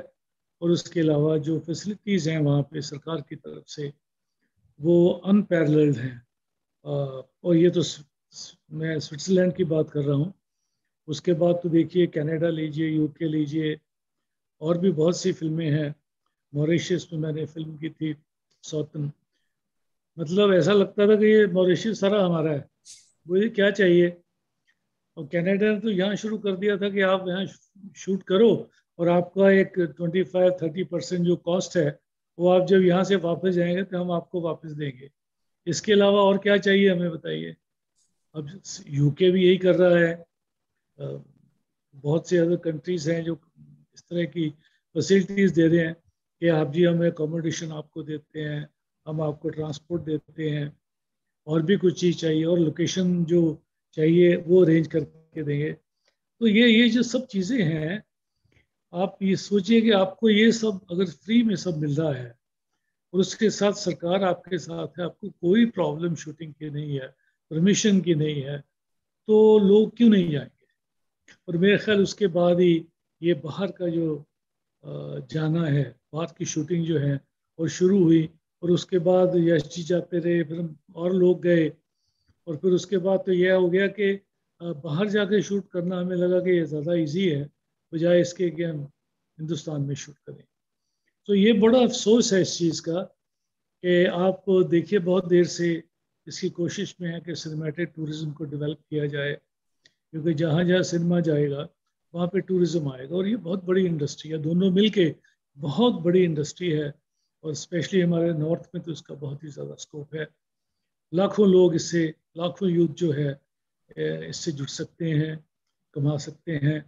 और उसके अलावा जो फैसिलिटीज़ हैं वहाँ पे सरकार की तरफ़ से, वो अनपैरल्ड हैं। और ये तो मैं स्विट्ज़रलैंड की बात कर रहा हूँ। उसके बाद तो देखिए कनाडा लीजिए यूके लीजिए, और भी बहुत सी फ़िल्में हैं। मॉरिशस में मैंने फ़िल्म की थी सौतन मतलब ऐसा लगता था कि ये मॉरिशस सारा हमारा है। मुझे क्या चाहिए? और कनाडा ने तो यहाँ शुरू कर दिया था कि आप यहाँ शूट करो और आपका एक ट्वेंटी फाइव थर्टी परसेंट जो कॉस्ट है, वो आप जब यहाँ से वापस जाएँगे तो हम आपको वापस देंगे। इसके अलावा और क्या चाहिए हमें बताइए? अब यूके भी यही कर रहा है। बहुत से अदर कंट्रीज़ हैं जो इस तरह की फैसिलिटीज़ दे रहे हैं कि आप जी हमें अकोमोडेशन आपको देते हैं। हम आपको ट्रांसपोर्ट देते हैं, और भी कुछ चीज़ चाहिए, और लोकेशन जो चाहिए, वो अरेंज करके देंगे। तो ये ये जो सब चीज़ें हैं, आप ये सोचिए कि आपको ये सब अगर फ्री में सब मिल रहा है, और उसके साथ सरकार आपके साथ है, आपको कोई प्रॉब्लम शूटिंग की नहीं है परमिशन की नहीं है तो लोग क्यों नहीं जाएँगे? और मेरे ख्याल उसके बाद ही ये बाहर का जो जाना है, बाहर की शूटिंग जो है और शुरू हुई। और उसके बाद यश जी जाते रहे, फिर और लोग गए। और फिर उसके बाद तो यह हो गया कि बाहर जाके शूट करना हमें लगा कि ये ज़्यादा इजी है, बजाय इसके कि हम हिंदुस्तान में शूट करें। तो ये बड़ा अफसोस है इस चीज़ का कि आप देखिए बहुत देर से इसकी कोशिश में है कि सिनेमेटिक टूरिज़्म को डेवलप किया जाए, क्योंकि जहाँ जहाँ सिनेमा जाएगा, वहाँ पे टूरिज़्म आएगा। और ये बहुत बड़ी इंडस्ट्री है। दोनों मिलके बहुत बड़ी इंडस्ट्री है। और स्पेशली हमारे नॉर्थ में तो इसका बहुत ही ज़्यादा स्कोप है। लाखों लोग इससे, लाखों यूथ जो है इससे जुड़ सकते हैं, कमा सकते हैं।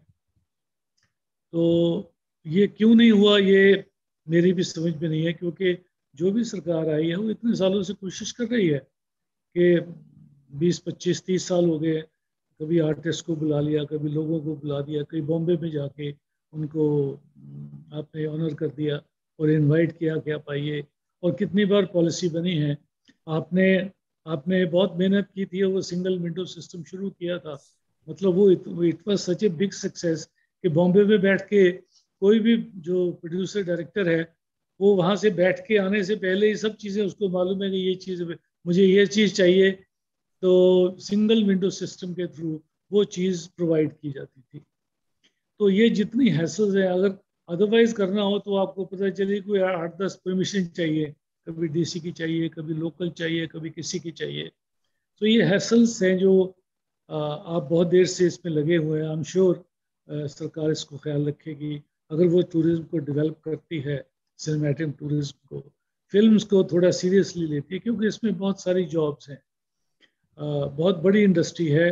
तो ये क्यों नहीं हुआ, ये मेरी भी समझ में नहीं है, क्योंकि जो भी सरकार आई है, वो इतने सालों से कोशिश कर रही है कि 20 25 30 साल हो गए, कभी आर्टिस्ट को बुला लिया, कभी लोगों को बुला दिया, कभी बॉम्बे में जाके उनको आपने ऑनर कर दिया। और इनवाइट किया कि आप आइए। और कितनी बार पॉलिसी बनी है। आपने आपने बहुत मेहनत की थी वो सिंगल विंडो सिस्टम शुरू किया था। मतलब वो it was such a big success कि बॉम्बे में बैठ के कोई भी जो प्रोड्यूसर डायरेक्टर है, वो वहाँ से बैठ के आने से पहले ही सब चीज़ें उसको मालूम है कि ये चीज़, मुझे ये चीज़ चाहिए। तो सिंगल विंडो सिस्टम के थ्रू वो चीज़ प्रोवाइड की जाती थी। तो ये जितनी हैसल्स है, अगर अदरवाइज़ करना हो तो आपको पता चले कोई आठ दस परमिशन चाहिए। कभी डीसी की चाहिए, कभी लोकल चाहिए, कभी किसी की चाहिए। तो ये हैसल्स हैं जो आप बहुत देर से इसमें लगे हुए हैं। आई एम श्योर सरकार इसको ख्याल रखेगी। अगर वो टूरिज़्म को डेवलप करती है सिनेमेटिक टूरिज़्म को फिल्म्स को थोड़ा सीरियसली लेती है, क्योंकि इसमें बहुत सारी जॉब्स हैं। बहुत बड़ी इंडस्ट्री है।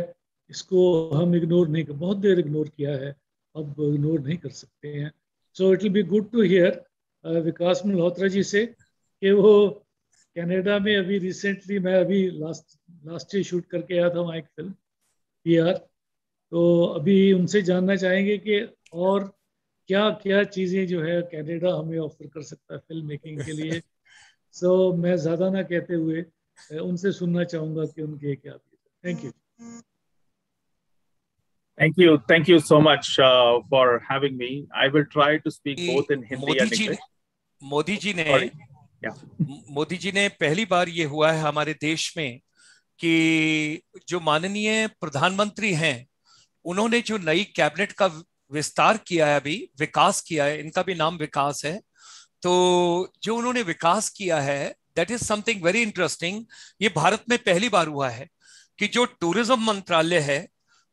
इसको हम इग्नोर नहीं कर, बहुत देर इग्नोर किया है। अब इग्नोर नहीं कर सकते हैं। So it will be good to hear Vikas Malhotra ji से कि वो कनाडा में अभी रिसेंटली मैं अभी लास्ट लास्ट ईयर शूट करके आया था वहाँ एक फ़िल्म पी तो अभी उनसे जानना चाहेंगे कि और क्या क्या चीज़ें जो है कनाडा हमें ऑफ़र कर सकता है फ़िल्म मेकिंग के लिए। सो so, मैं ज़्यादा ना कहते हुए उनसे सुनना चाहूँगा कि उनके क्या thank you Thank you. Thank you so much uh, for having me. I will try to speak both in Hindi and English. Modi ji ने yeah. मोदी जी ने पहली बार ये हुआ है हमारे देश में कि जो माननीय प्रधानमंत्री हैं उन्होंने जो नई कैबिनेट का विस्तार किया है अभी विकास किया है इनका भी नाम विकास है तो जो उन्होंने विकास किया है that is something very interesting ये भारत में पहली बार हुआ है कि जो टूरिज़्म मंत्रालय है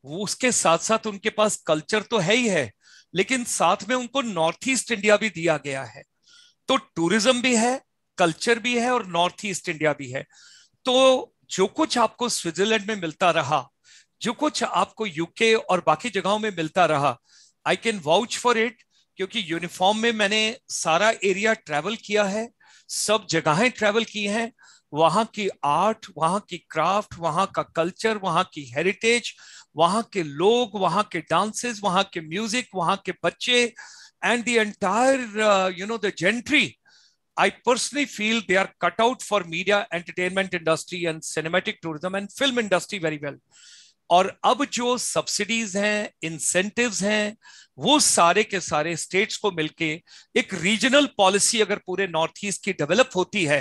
वो उसके साथ साथ उनके पास कल्चर तो है ही है, लेकिन साथ में उनको नॉर्थ ईस्ट इंडिया भी दिया गया है। तो टूरिज़्म भी है कल्चर भी है और नॉर्थ ईस्ट इंडिया भी है। तो जो कुछ आपको स्विट्जरलैंड में मिलता रहा, जो कुछ आपको यूके और बाकी जगहों में मिलता रहा I can vouch for it क्योंकि यूनिफॉर्म में मैंने सारा एरिया ट्रेवल किया है, सब जगहें ट्रेवल की हैं, वहाँ की आर्ट वहाँ की क्राफ्ट वहाँ का कल्चर वहाँ की हेरिटेज वहाँ के लोग वहाँ के डांसेस वहाँ के म्यूज़िक वहाँ के बच्चे and the entire you know the gentry I personally feel they are cut out for media, entertainment industry, and cinematic tourism and film industry very well. और अब जो सब्सिडीज हैं इंसेंटिव्स हैं वो सारे के सारे स्टेट्स को मिलके एक रीजनल पॉलिसी अगर पूरे नॉर्थ ईस्ट की डेवलप होती है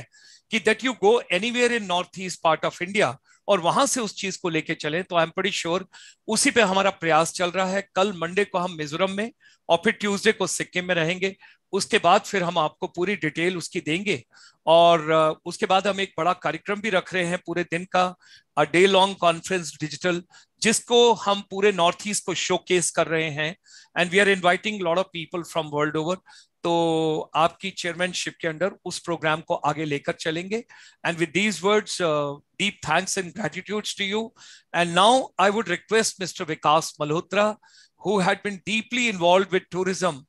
कि that you go anywhere in north east part of India और वहाँ से उस चीज़ को लेके चले तो आई एम बड़ी श्योर उसी पे हमारा प्रयास चल रहा है। कल मंडे को हम मिजोरम में और फिर ट्यूसडे को सिक्किम में रहेंगे। उसके बाद फिर हम आपको पूरी डिटेल उसकी देंगे। और उसके बाद हम एक बड़ा कार्यक्रम भी रख रहे हैं पूरे दिन का डे लॉन्ग कॉन्फ्रेंस डिजिटल जिसको हम पूरे नॉर्थ ईस्ट को शोकेस कर रहे हैं। And we are inviting lot of people from world over तो आपकी चेयरमैनशिप के अंदर उस प्रोग्राम को आगे लेकर चलेंगे। And with these words deep thanks and gratitudes to you and now I would request mister Vikas Malhotra who had been deeply involve with tourism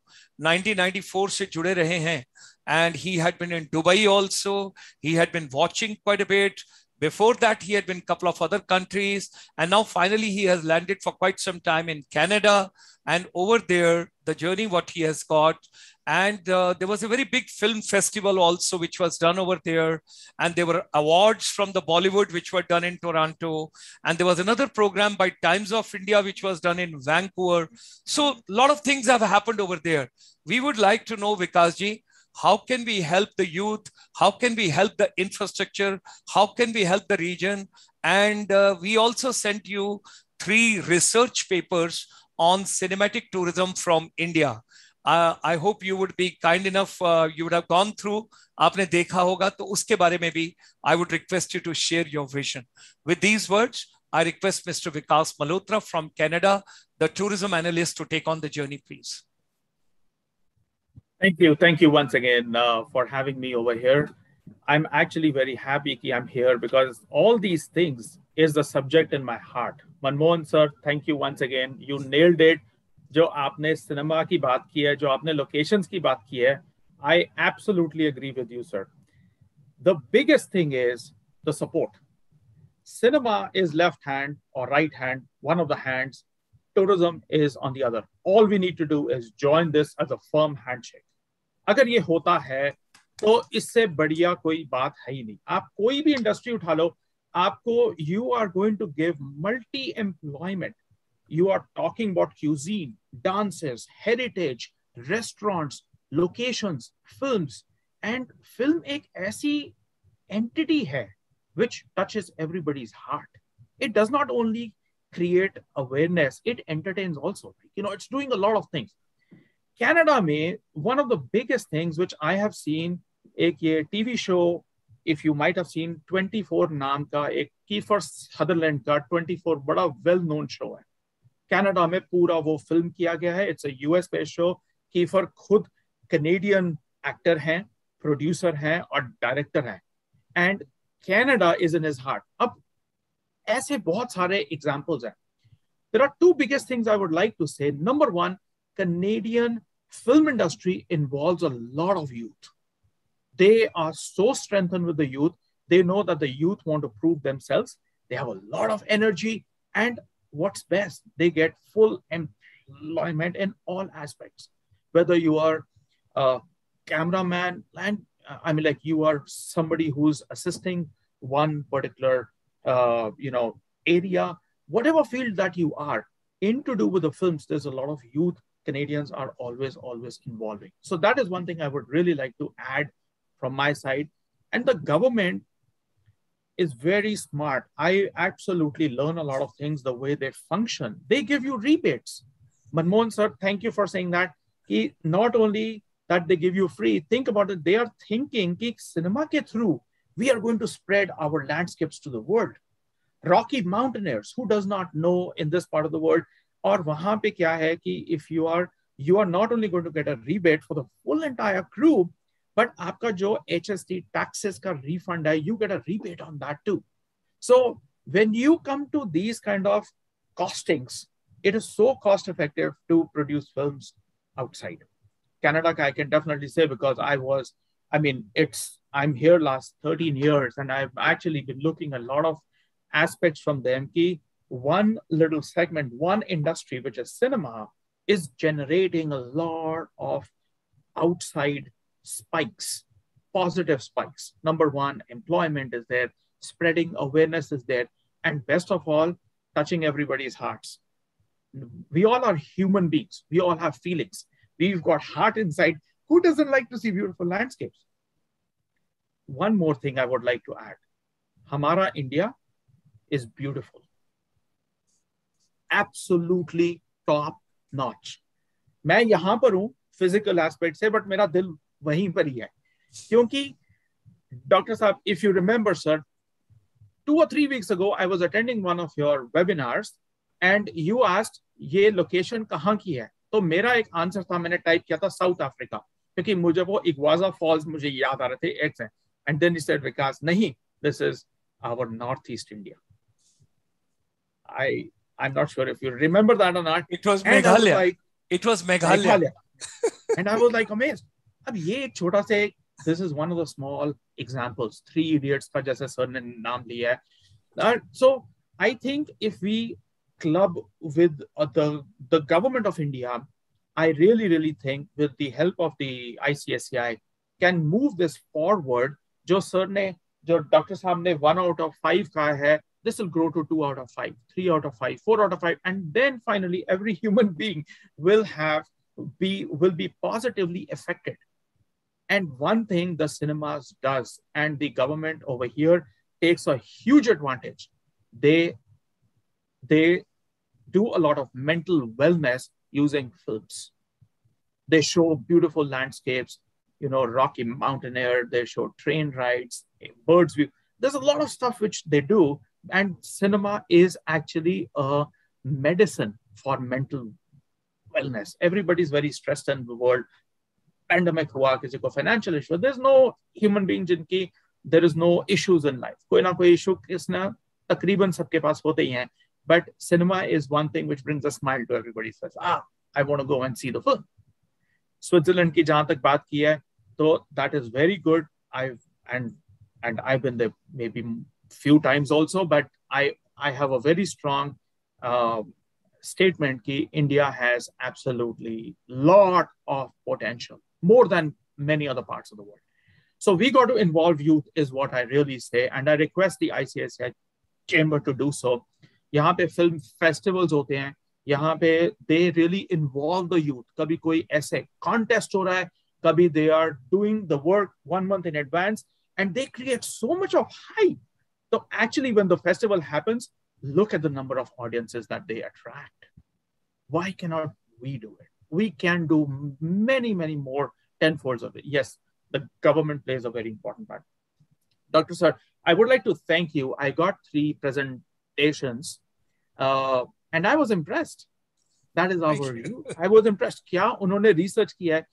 1994 से जुड़े रहे हैं। And he had been in Dubai also he had been watching quite a bit before that, he had been couple of other countries. And now finally, he has landed for quite some time in canada. And over there, the journey what he has got and uh, there was a very big film festival also which was done over there. And there were awards from the bollywood which were done in toronto. And there was another program by times of india which was done in vancouver. So a lot of things have happened over there. We would like to know vikasji how can we help the youth? How can we help the infrastructure? How can we help the region? And uh, we also sent you three research papers on cinematic tourism from india I hope you would be kind enough you would have gone through आपने देखा होगा तो उसके बारे में भी I would request you to share your vision with these words I request Mr. Vikas Malhotra from Canada, the tourism analyst, to take on the journey, please. Thank you. Thank you once again uh, for having me over here. I'm actually very happy that I'm here because all these things is the subject in my heart. Manmohan sir, thank you once again. You nailed it. जो आपने cinema की बात की है, जो आपने location की बात की है I absolutely agree with you sir the biggest thing is the support cinema is left hand or right hand, one of the hands. Tourism is on the other. All we need to do is join this as a firm handshake. अगर ये होता है तो इससे बढ़िया कोई बात है ही नहीं। आप कोई भी इंडस्ट्री उठा लो, आपको you are going to give multi employment you are talking about cuisine dances, heritage, restaurants, locations, films. And film ek aisi entity hai which touches everybody's heart. It does not only create awareness, it entertains also. You know, it's doing a lot of things. Canada may, one of the biggest things which I have seen, ek ye TV show, if you might have seen 24 naam ka, ek Kiefer Sutherland ka 24 bada well-known show hai. Canada में पूरा वो film किया गया है। It's a US based show Kiefer खुद Canadian actor हैं producer हैं और डायरेक्टर हैं। And Canada is in his heart अब ऐसे बहुत सारे एग्जांपल्स हैं। There are two biggest things I would like to say number 1 Canadian film industry involves a lot of youth they are so strengthen with the youth they know that the youth want to prove themselves they have a of energy and what's best, they get full employment in all aspects. Whether you are a cameraman, and I mean, like you are somebody who's assisting one particular, uh, you know, area, whatever field that you are in to do with the films, there's a lot of youth Canadians are always, always involving. So that is one thing I would really like to add from my side. And the government is very smart. I absolutely learn a lot of things the way they function. They give you rebates. Manmohan sir, thank you for saying that. He, not only that they give you free, think about it. They are thinking ki cinema ke through, we are going to spread our landscapes to the world. Rocky Mountaineers, who does not know in this part of the world, or wahan pe if you are, you are not only going to get a rebate for the full entire crew, but आपका जो HST taxes का refund है, you get a rebate on that too. So when you come to these kind of costings, it is so cost effective to produce films outside. Canada, I can definitely say because I was, I mean, it's I'm here last 13 years and I've actually been looking a lot of aspects from them. Ki one little segment, one industry, which is cinema, is generating a lot of outside spikes, positive spikes. Number one, employment is there, spreading awareness is there, and best of all, touching everybody's hearts. We all are human beings. We all have feelings. We've got heart inside. Who doesn't like to see beautiful landscapes? One more thing I would like to add. Hamara India is beautiful. Absolutely top notch. मैं यहां पर हूं physical aspect से but मेरा दिल वहीं पर ही है। क्योंकि डॉक्टर साहब if you remember sir two और three weeks ago I was attending one of your webinars and you asked ये लोकेशन कहाँ की है? तो मेरा एक आंसर था मैंने टाइप किया था साउथ अफ्रीका क्योंकि मुझे वो इकवाजा फॉल्स मुझे याद आ रहे थे एक्स है। एंड देन सेड विकास नहीं this is our north east India I I am not sure if you remember that और not it was Meghalaya it was Meghalaya and I was like amazed अब ये एक छोटा सा this is one of the small examples Three Idiots का जैसे sir ने नाम लिया है so club with uh, the, the government of India, I really, really think with the help of the ICSI can move this forward. जो sir ने जो doctor साहब ने वन आउट ऑफ फाइव कहा है this will grow to two out of five, three out of five, four out of five, and then finally every human being will have be will be positively affected and one thing the cinemas does, and the government over here takes a huge advantage. They they do a lot of mental wellness using films. They show beautiful landscapes, you know, Rocky Mountaineer. They show train rides, birds view. There's a lot of stuff which they do and cinema is actually a medicine for mental wellness. Everybody's very stressed in the world Pandemic हुआ किसी को financial issue. There's no human being जिनकी there is no issues in life. कोई ना कोई issue Kisna तकरीबन सबके पास होते ही हैं. But cinema is one thing which brings a smile to everybody's face. Ah, I want to go and see the film. Switzerland की जहाँ तक बात की है, तो that is very good. I've and and I've been there maybe few times also, but I, I have a very strong uh, statement that India has absolutely lot of potential, more than many other parts of the world. So we got to involve youth, is what I really say. And I request the ICSI chamber to do so. यहाँ पे film festivals होते हैं यहाँ पे they really involve the youth कभी कोई ऐसे contest हो रहा है कभी they are doing the work one month in advance and they create so much of high so actually when the festival happens look at the number of audiences that they attract why cannot we do it we can do many, many more tenfolds of it. Yes, the government plays a very important part. Dr. Sir, I would like to thank you. I got three presentations uh, and I was impressed. That is our view. I was impressed. Kya unhone research kiya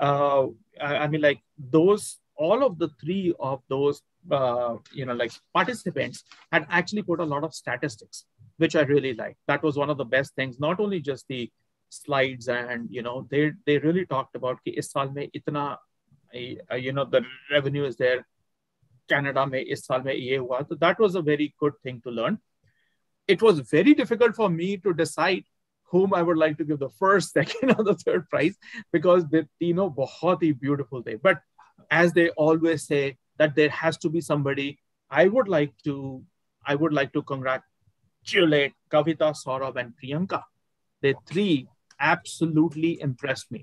uh, I, I mean, like those, all of the three of those, uh, you know, like participants had actually put a lot of statistics, which I really liked. That was one of the best things, not only just the slides and you know they they really talked about ki is saal mein itna you know the revenue is there canada Me. is saal mein ye hua so that was a very good thing to learn it was very difficult for me to decide whom I would like to give the first, second, or the third prize because the know, bahut beautiful day. But as they always say that there has to be somebody, I would like to, I would like to congratulate Kavita, Saurav, and Priyanka. They three absolutely impressed me.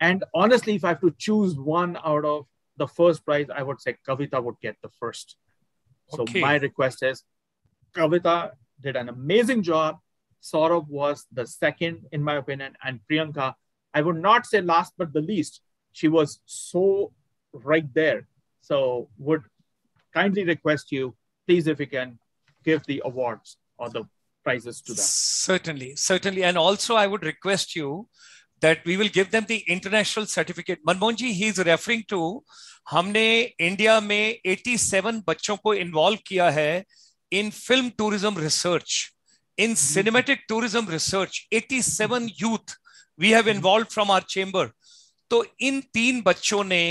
And honestly, if I have to choose one out of the first prize, I would say Kavita would get the first. So okay. my request is Kavita did an amazing job. Saurabh was the second, in my opinion, and Priyanka, I would not say last but the least. She was so right there. So would kindly request you, please, if you can give the awards or the prizes to them. Certainly, certainly. And also I would request you that we will give them the international certificate. Manmohanji, he is referring to हमने India में 87 बच्चों को involve किया है in film tourism research, in cinematic tourism research, 87 youth we have involved from our chamber. तो इन तीन बच्चों ने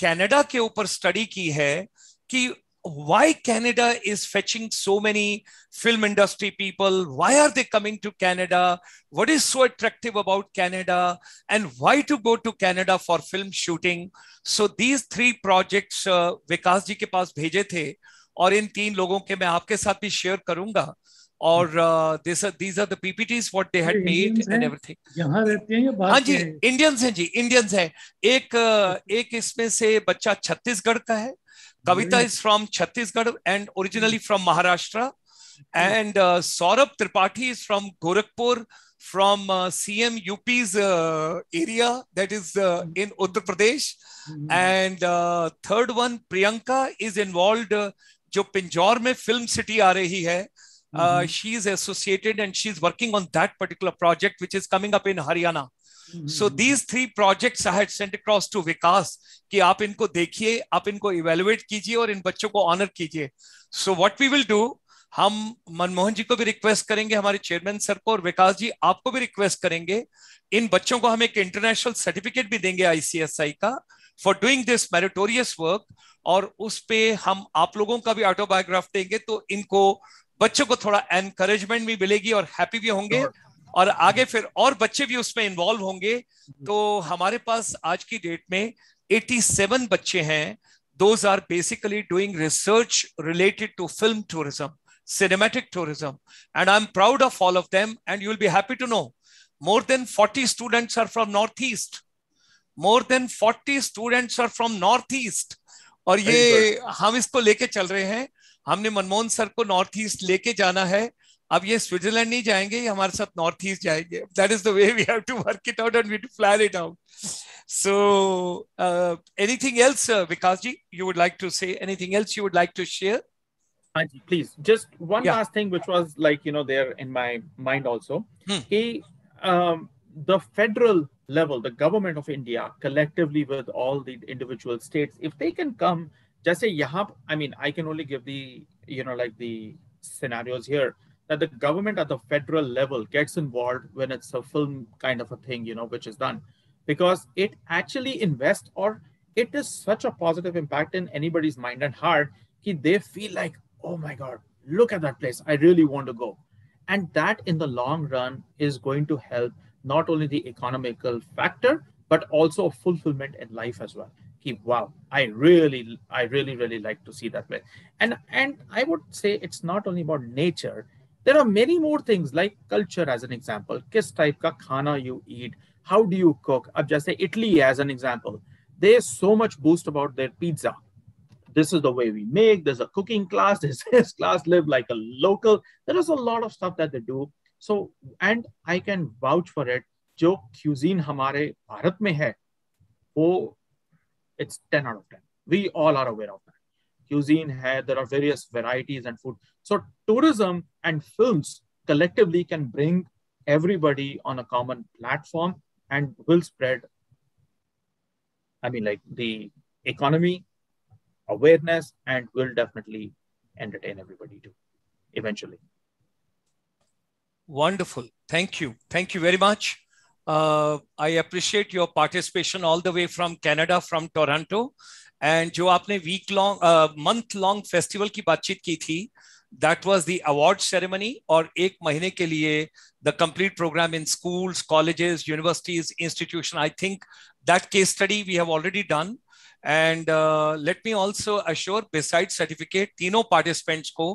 कनाडा के ऊपर स्टडी की है कि why Canada is fetching so many film industry people? Why are they coming to Canada? What is so attractive about Canada? And why to go to Canada for film shooting? So these three projects uh, विकास जी के पास भेजे थे और इन तीन लोगों के मैं आपके साथ भी शेयर करूंगा और these are the PPTs what they had made and everything यहां रहते हैं या बाहर हां जी इंडियंस हैं जी इंडियंस हैं एक एक इसमें से बच्चा छत्तीसगढ़ का है Kavita is from Chhattisgarh and originally from Maharashtra and uh, Saurabh Tripathi is from Gorakhpur, from uh, CM UP's uh, area that is uh, in Uttar Pradesh. Mm-hmm. And uh, third one, Priyanka is involved uh, जो पिंजौर में film city आ रही है she is associated and she is working on that particular project which is coming up in Haryana so these three projects I had sent across to Vikas कि आप इनको देखिए आप इनको इवेलुएट कीजिए और इन बच्चों को ऑनर कीजिए। So what we will do हम मनमोहन जी को भी रिक्वेस्ट करेंगे हमारे चेयरमैन सर को और विकास जी आपको भी रिक्वेस्ट करेंगे। इन बच्चों को हम एक इंटरनेशनल सर्टिफिकेट भी देंगे आईसीएसआई का for doing this meritorious work और उस पे हम आप लोगों का भी ऑटोबायोग्राफ देंगे तो इनको बच्चों को थोड़ा एनकरेजमेंट भी मिलेगी और हैप्पी भी होंगे। और आगे फिर और बच्चे भी उसमें इन्वॉल्व होंगे। तो हमारे पास आज की डेट में 87 बच्चे हैं। Those are basically doing research related to film tourism cinematic tourism and I am proud of all of them and you will be happy to know more than 40 students are from north east more than 40 students are from north east और ये हम इसको लेके चल रहे हैं। हमने Manmohan sir को नॉर्थ ईस्ट लेके जाना है। अब ये स्विट्जरलैंड नहीं जाएंगे ये हमारे साथ नॉर्थ ईस्ट जाएंगे that is the way we have to work it out and we to plan it out so uh, anything else uh, vikas ji you would like to say anything else you would like to share please just one yeah. last thing which was like you know there in my mind also hmm. he, um, the federal level, the government of India, collectively with all the individual states, if they can come, just say, yeah, I mean, I can only give the, you know, like the scenarios here that the government at the federal level gets involved when it's a film kind of a thing, you know, which is done because it actually invests or it is such a positive impact in anybody's mind and heart that they feel like, oh my God, look at that place. I really want to go. And that in the long run is going to help not only the economical factor, but also fulfillment in life as well. wow, I really, I really, really like to see that place. And and I would say it's not only about nature there are many more things like culture as an example. kis type ka khana you eat? How do you cook? ab jaise italy as an example they so much boast about their pizza. This is the way we make there's a cooking class there's this class live like a local. There is a lot of stuff that they do. So and i can vouch for it jo cuisine hamare bharat mein hai wo it's 10 out of 10 we all are aware of that. Cuisine hai, there are various varieties and food. So tourism and films collectively can bring everybody on a common platform and will spread, I mean, like the economy, awareness, and will definitely entertain everybody too, eventually. Wonderful. Thank you. Thank you very much. Uh, I appreciate your participation all the way from Canada, from Toronto. And जो आपने week long month long festival की बातचीत की थी that was the award ceremony और एक महीने के लिए the complete programme in schools colleges universities institution I think that case study we have already done and let me also assure beside certificate तीनों पार्टिसिपेंट्स को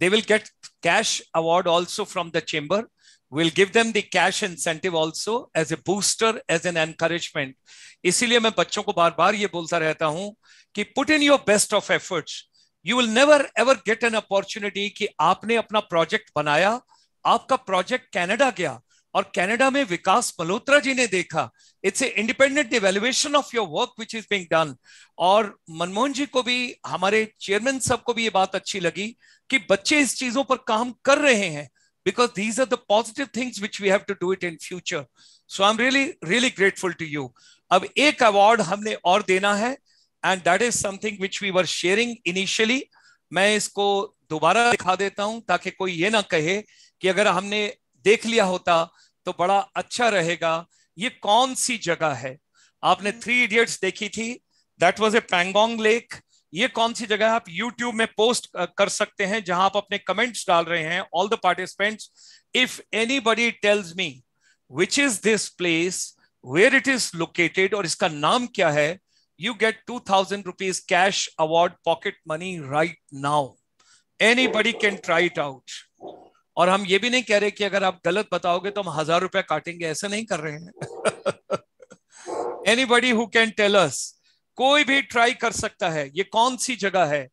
they will get cash award also from the the We'll give them the cash incentive also as a booster, as an encouragement. इसीलिए मैं बच्चों को बार बार ये बोलता रहता हूँ कि put in your best of efforts. You will never ever get an opportunity कि आपने अपना प्रोजेक्ट बनाया आपका प्रोजेक्ट कनाडा गया और कनाडा में विकास मल्होत्रा जी ने देखा it's a independent evaluation of your work which is being done और मनमोहन जी को भी हमारे चेयरमैन साहब को भी ये बात अच्छी लगी कि बच्चे इस चीज़ों पर काम कर रहे हैं because these are the positive things which we have to do it in future. So i'm really really grateful to you. अब एक अवार्ड हमने और देना है and that is something which we were sharing initially मैं इसको दोबारा दिखा देता हूँ ताकि कोई ये ना कहे कि अगर हमने देख लिया होता तो बड़ा अच्छा रहेगा। ये कौन सी जगह है? आपने थ्री इडियट्स देखी थी। That was a Pangong lake ये कौन सी जगह आप YouTube में पोस्ट कर सकते हैं, जहाँ आप अपने कमेंट्स डाल रहे हैं all the participants if anybody tells me which is this place where it is located और इसका नाम क्या है you get two thousand rupees cash award pocket money right now anybody can try it out और हम ये भी नहीं कह रहे कि अगर आप गलत बताओगे तो हम हज़ार रुपया काटेंगे, ऐसा नहीं कर रहे हैं। Anybody who can tell us कोई भी ट्राई कर सकता है। ये कौन सी जगह है?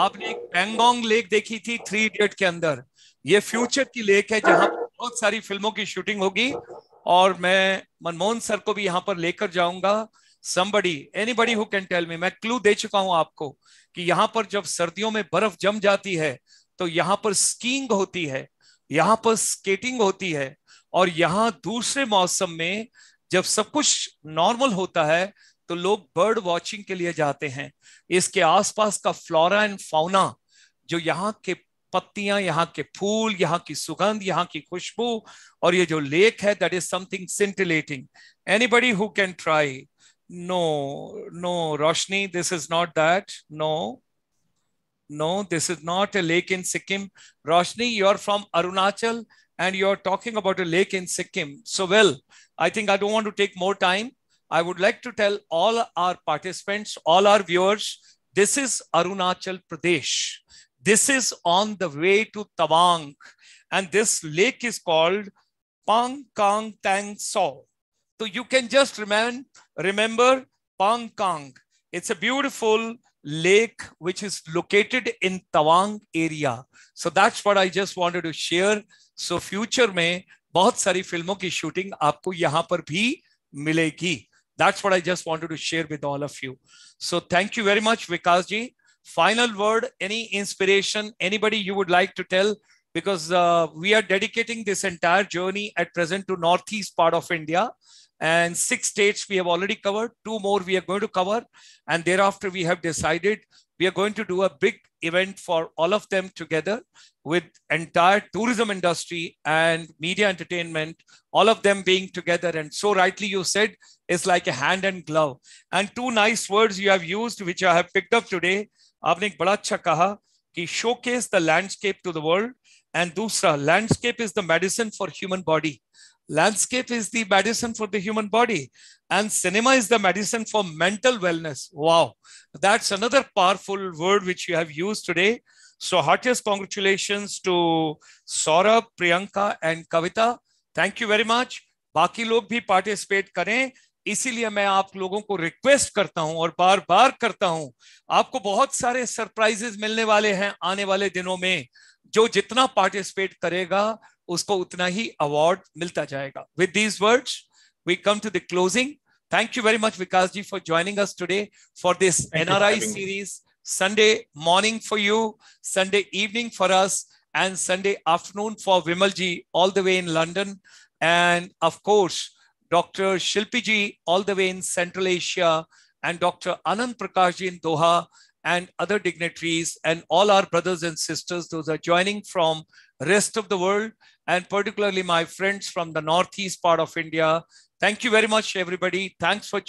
आपने एक पैंगोंग लेक देखी थी थ्री इडियट के अंदर। ये फ्यूचर की लेक है, जहाँ बहुत सारी फ़िल्मों की शूटिंग होगी। और मैं मनमोहन सर को भी यहाँ पर लेकर जाऊँगा। Somebody, anybody who can tell me, मैं क्लू दे चुका हूँ आपको कि यहाँ पर जब सर्दियों में बर्फ़ जम जाती है तो यहाँ पर स्कीइंग होती है, यहाँ पर स्केटिंग होती है, और यहाँ दूसरे मौसम में जब सब कुछ नॉर्मल होता है तो लोग बर्ड वॉचिंग के लिए जाते हैं। इसके आसपास का फ्लोरा एंड फाउना जो यहाँ के पत्तियाँ, यहाँ के फूल, यहाँ की सुगंध, यहाँ की खुशबू, और ये जो लेक है that is something scintillating anybody who can try no no Roshni this is not that no no this is not a lake in Sikkim Roshni you are from Arunachal and you are talking about a lake in Sikkim so well I think I don't want to take more time I would like to tell all our participants, all our viewers, this is Arunachal Pradesh. This is on the way to Tawang. And this lake is called Pang Kang Tang So. So you can just remember, remember Pang Kang. It's a beautiful lake which is located in Tawang area. So that's what I just wanted to share. So future में बहुत सारी फ़िल्मों की shooting आपको यहाँ पर भी मिलेगी that's what I just wanted to share with all of you. So thank you very much, Vikasji. Final word, any inspiration, anybody you would like to tell? Because uh, we are dedicating this entire journey at present to Northeast part of India and six states we have already covered two more we are going to cover and thereafter we have decided we are going to do a big event for all of them together with entire tourism industry and media entertainment all of them being together. And so rightly you said it's like a hand and glove. And two nice words you have used which i have picked up today. aapne ek bada acha kaha ki showcase the landscape to the world. And dusra landscape is the medicine for human body. Landscape is the medicine for the human body and cinema is the medicine for mental wellness wow that's another powerful word which you have used today so heartiest congratulations to saurabh priyanka and kavita thank you very much बाकी लोग भी participate करें इसीलिए मैं आप लोगों को request करता हूँ और बार बार करता हूँ आपको बहुत सारे सरप्राइजेस मिलने वाले हैं आने वाले दिनों में जो जितना पार्टिसिपेट करेगा उसको उतना ही अवार्ड मिलता जाएगा. With these words we come to the closing thank you very much Vikas ji for joining us today for this NRI series Sunday morning for you Sunday evening for us and Sunday afternoon for Vimal ji all the way in London and of course doctor Shilpi ji all the way in central Asia and doctor Dr. Prakash ji in Doha and other dignitaries, and all our brothers and sisters, those are joining from rest of the world, and particularly my friends from the northeast part of India. Thank you very much, everybody. Thanks for joining.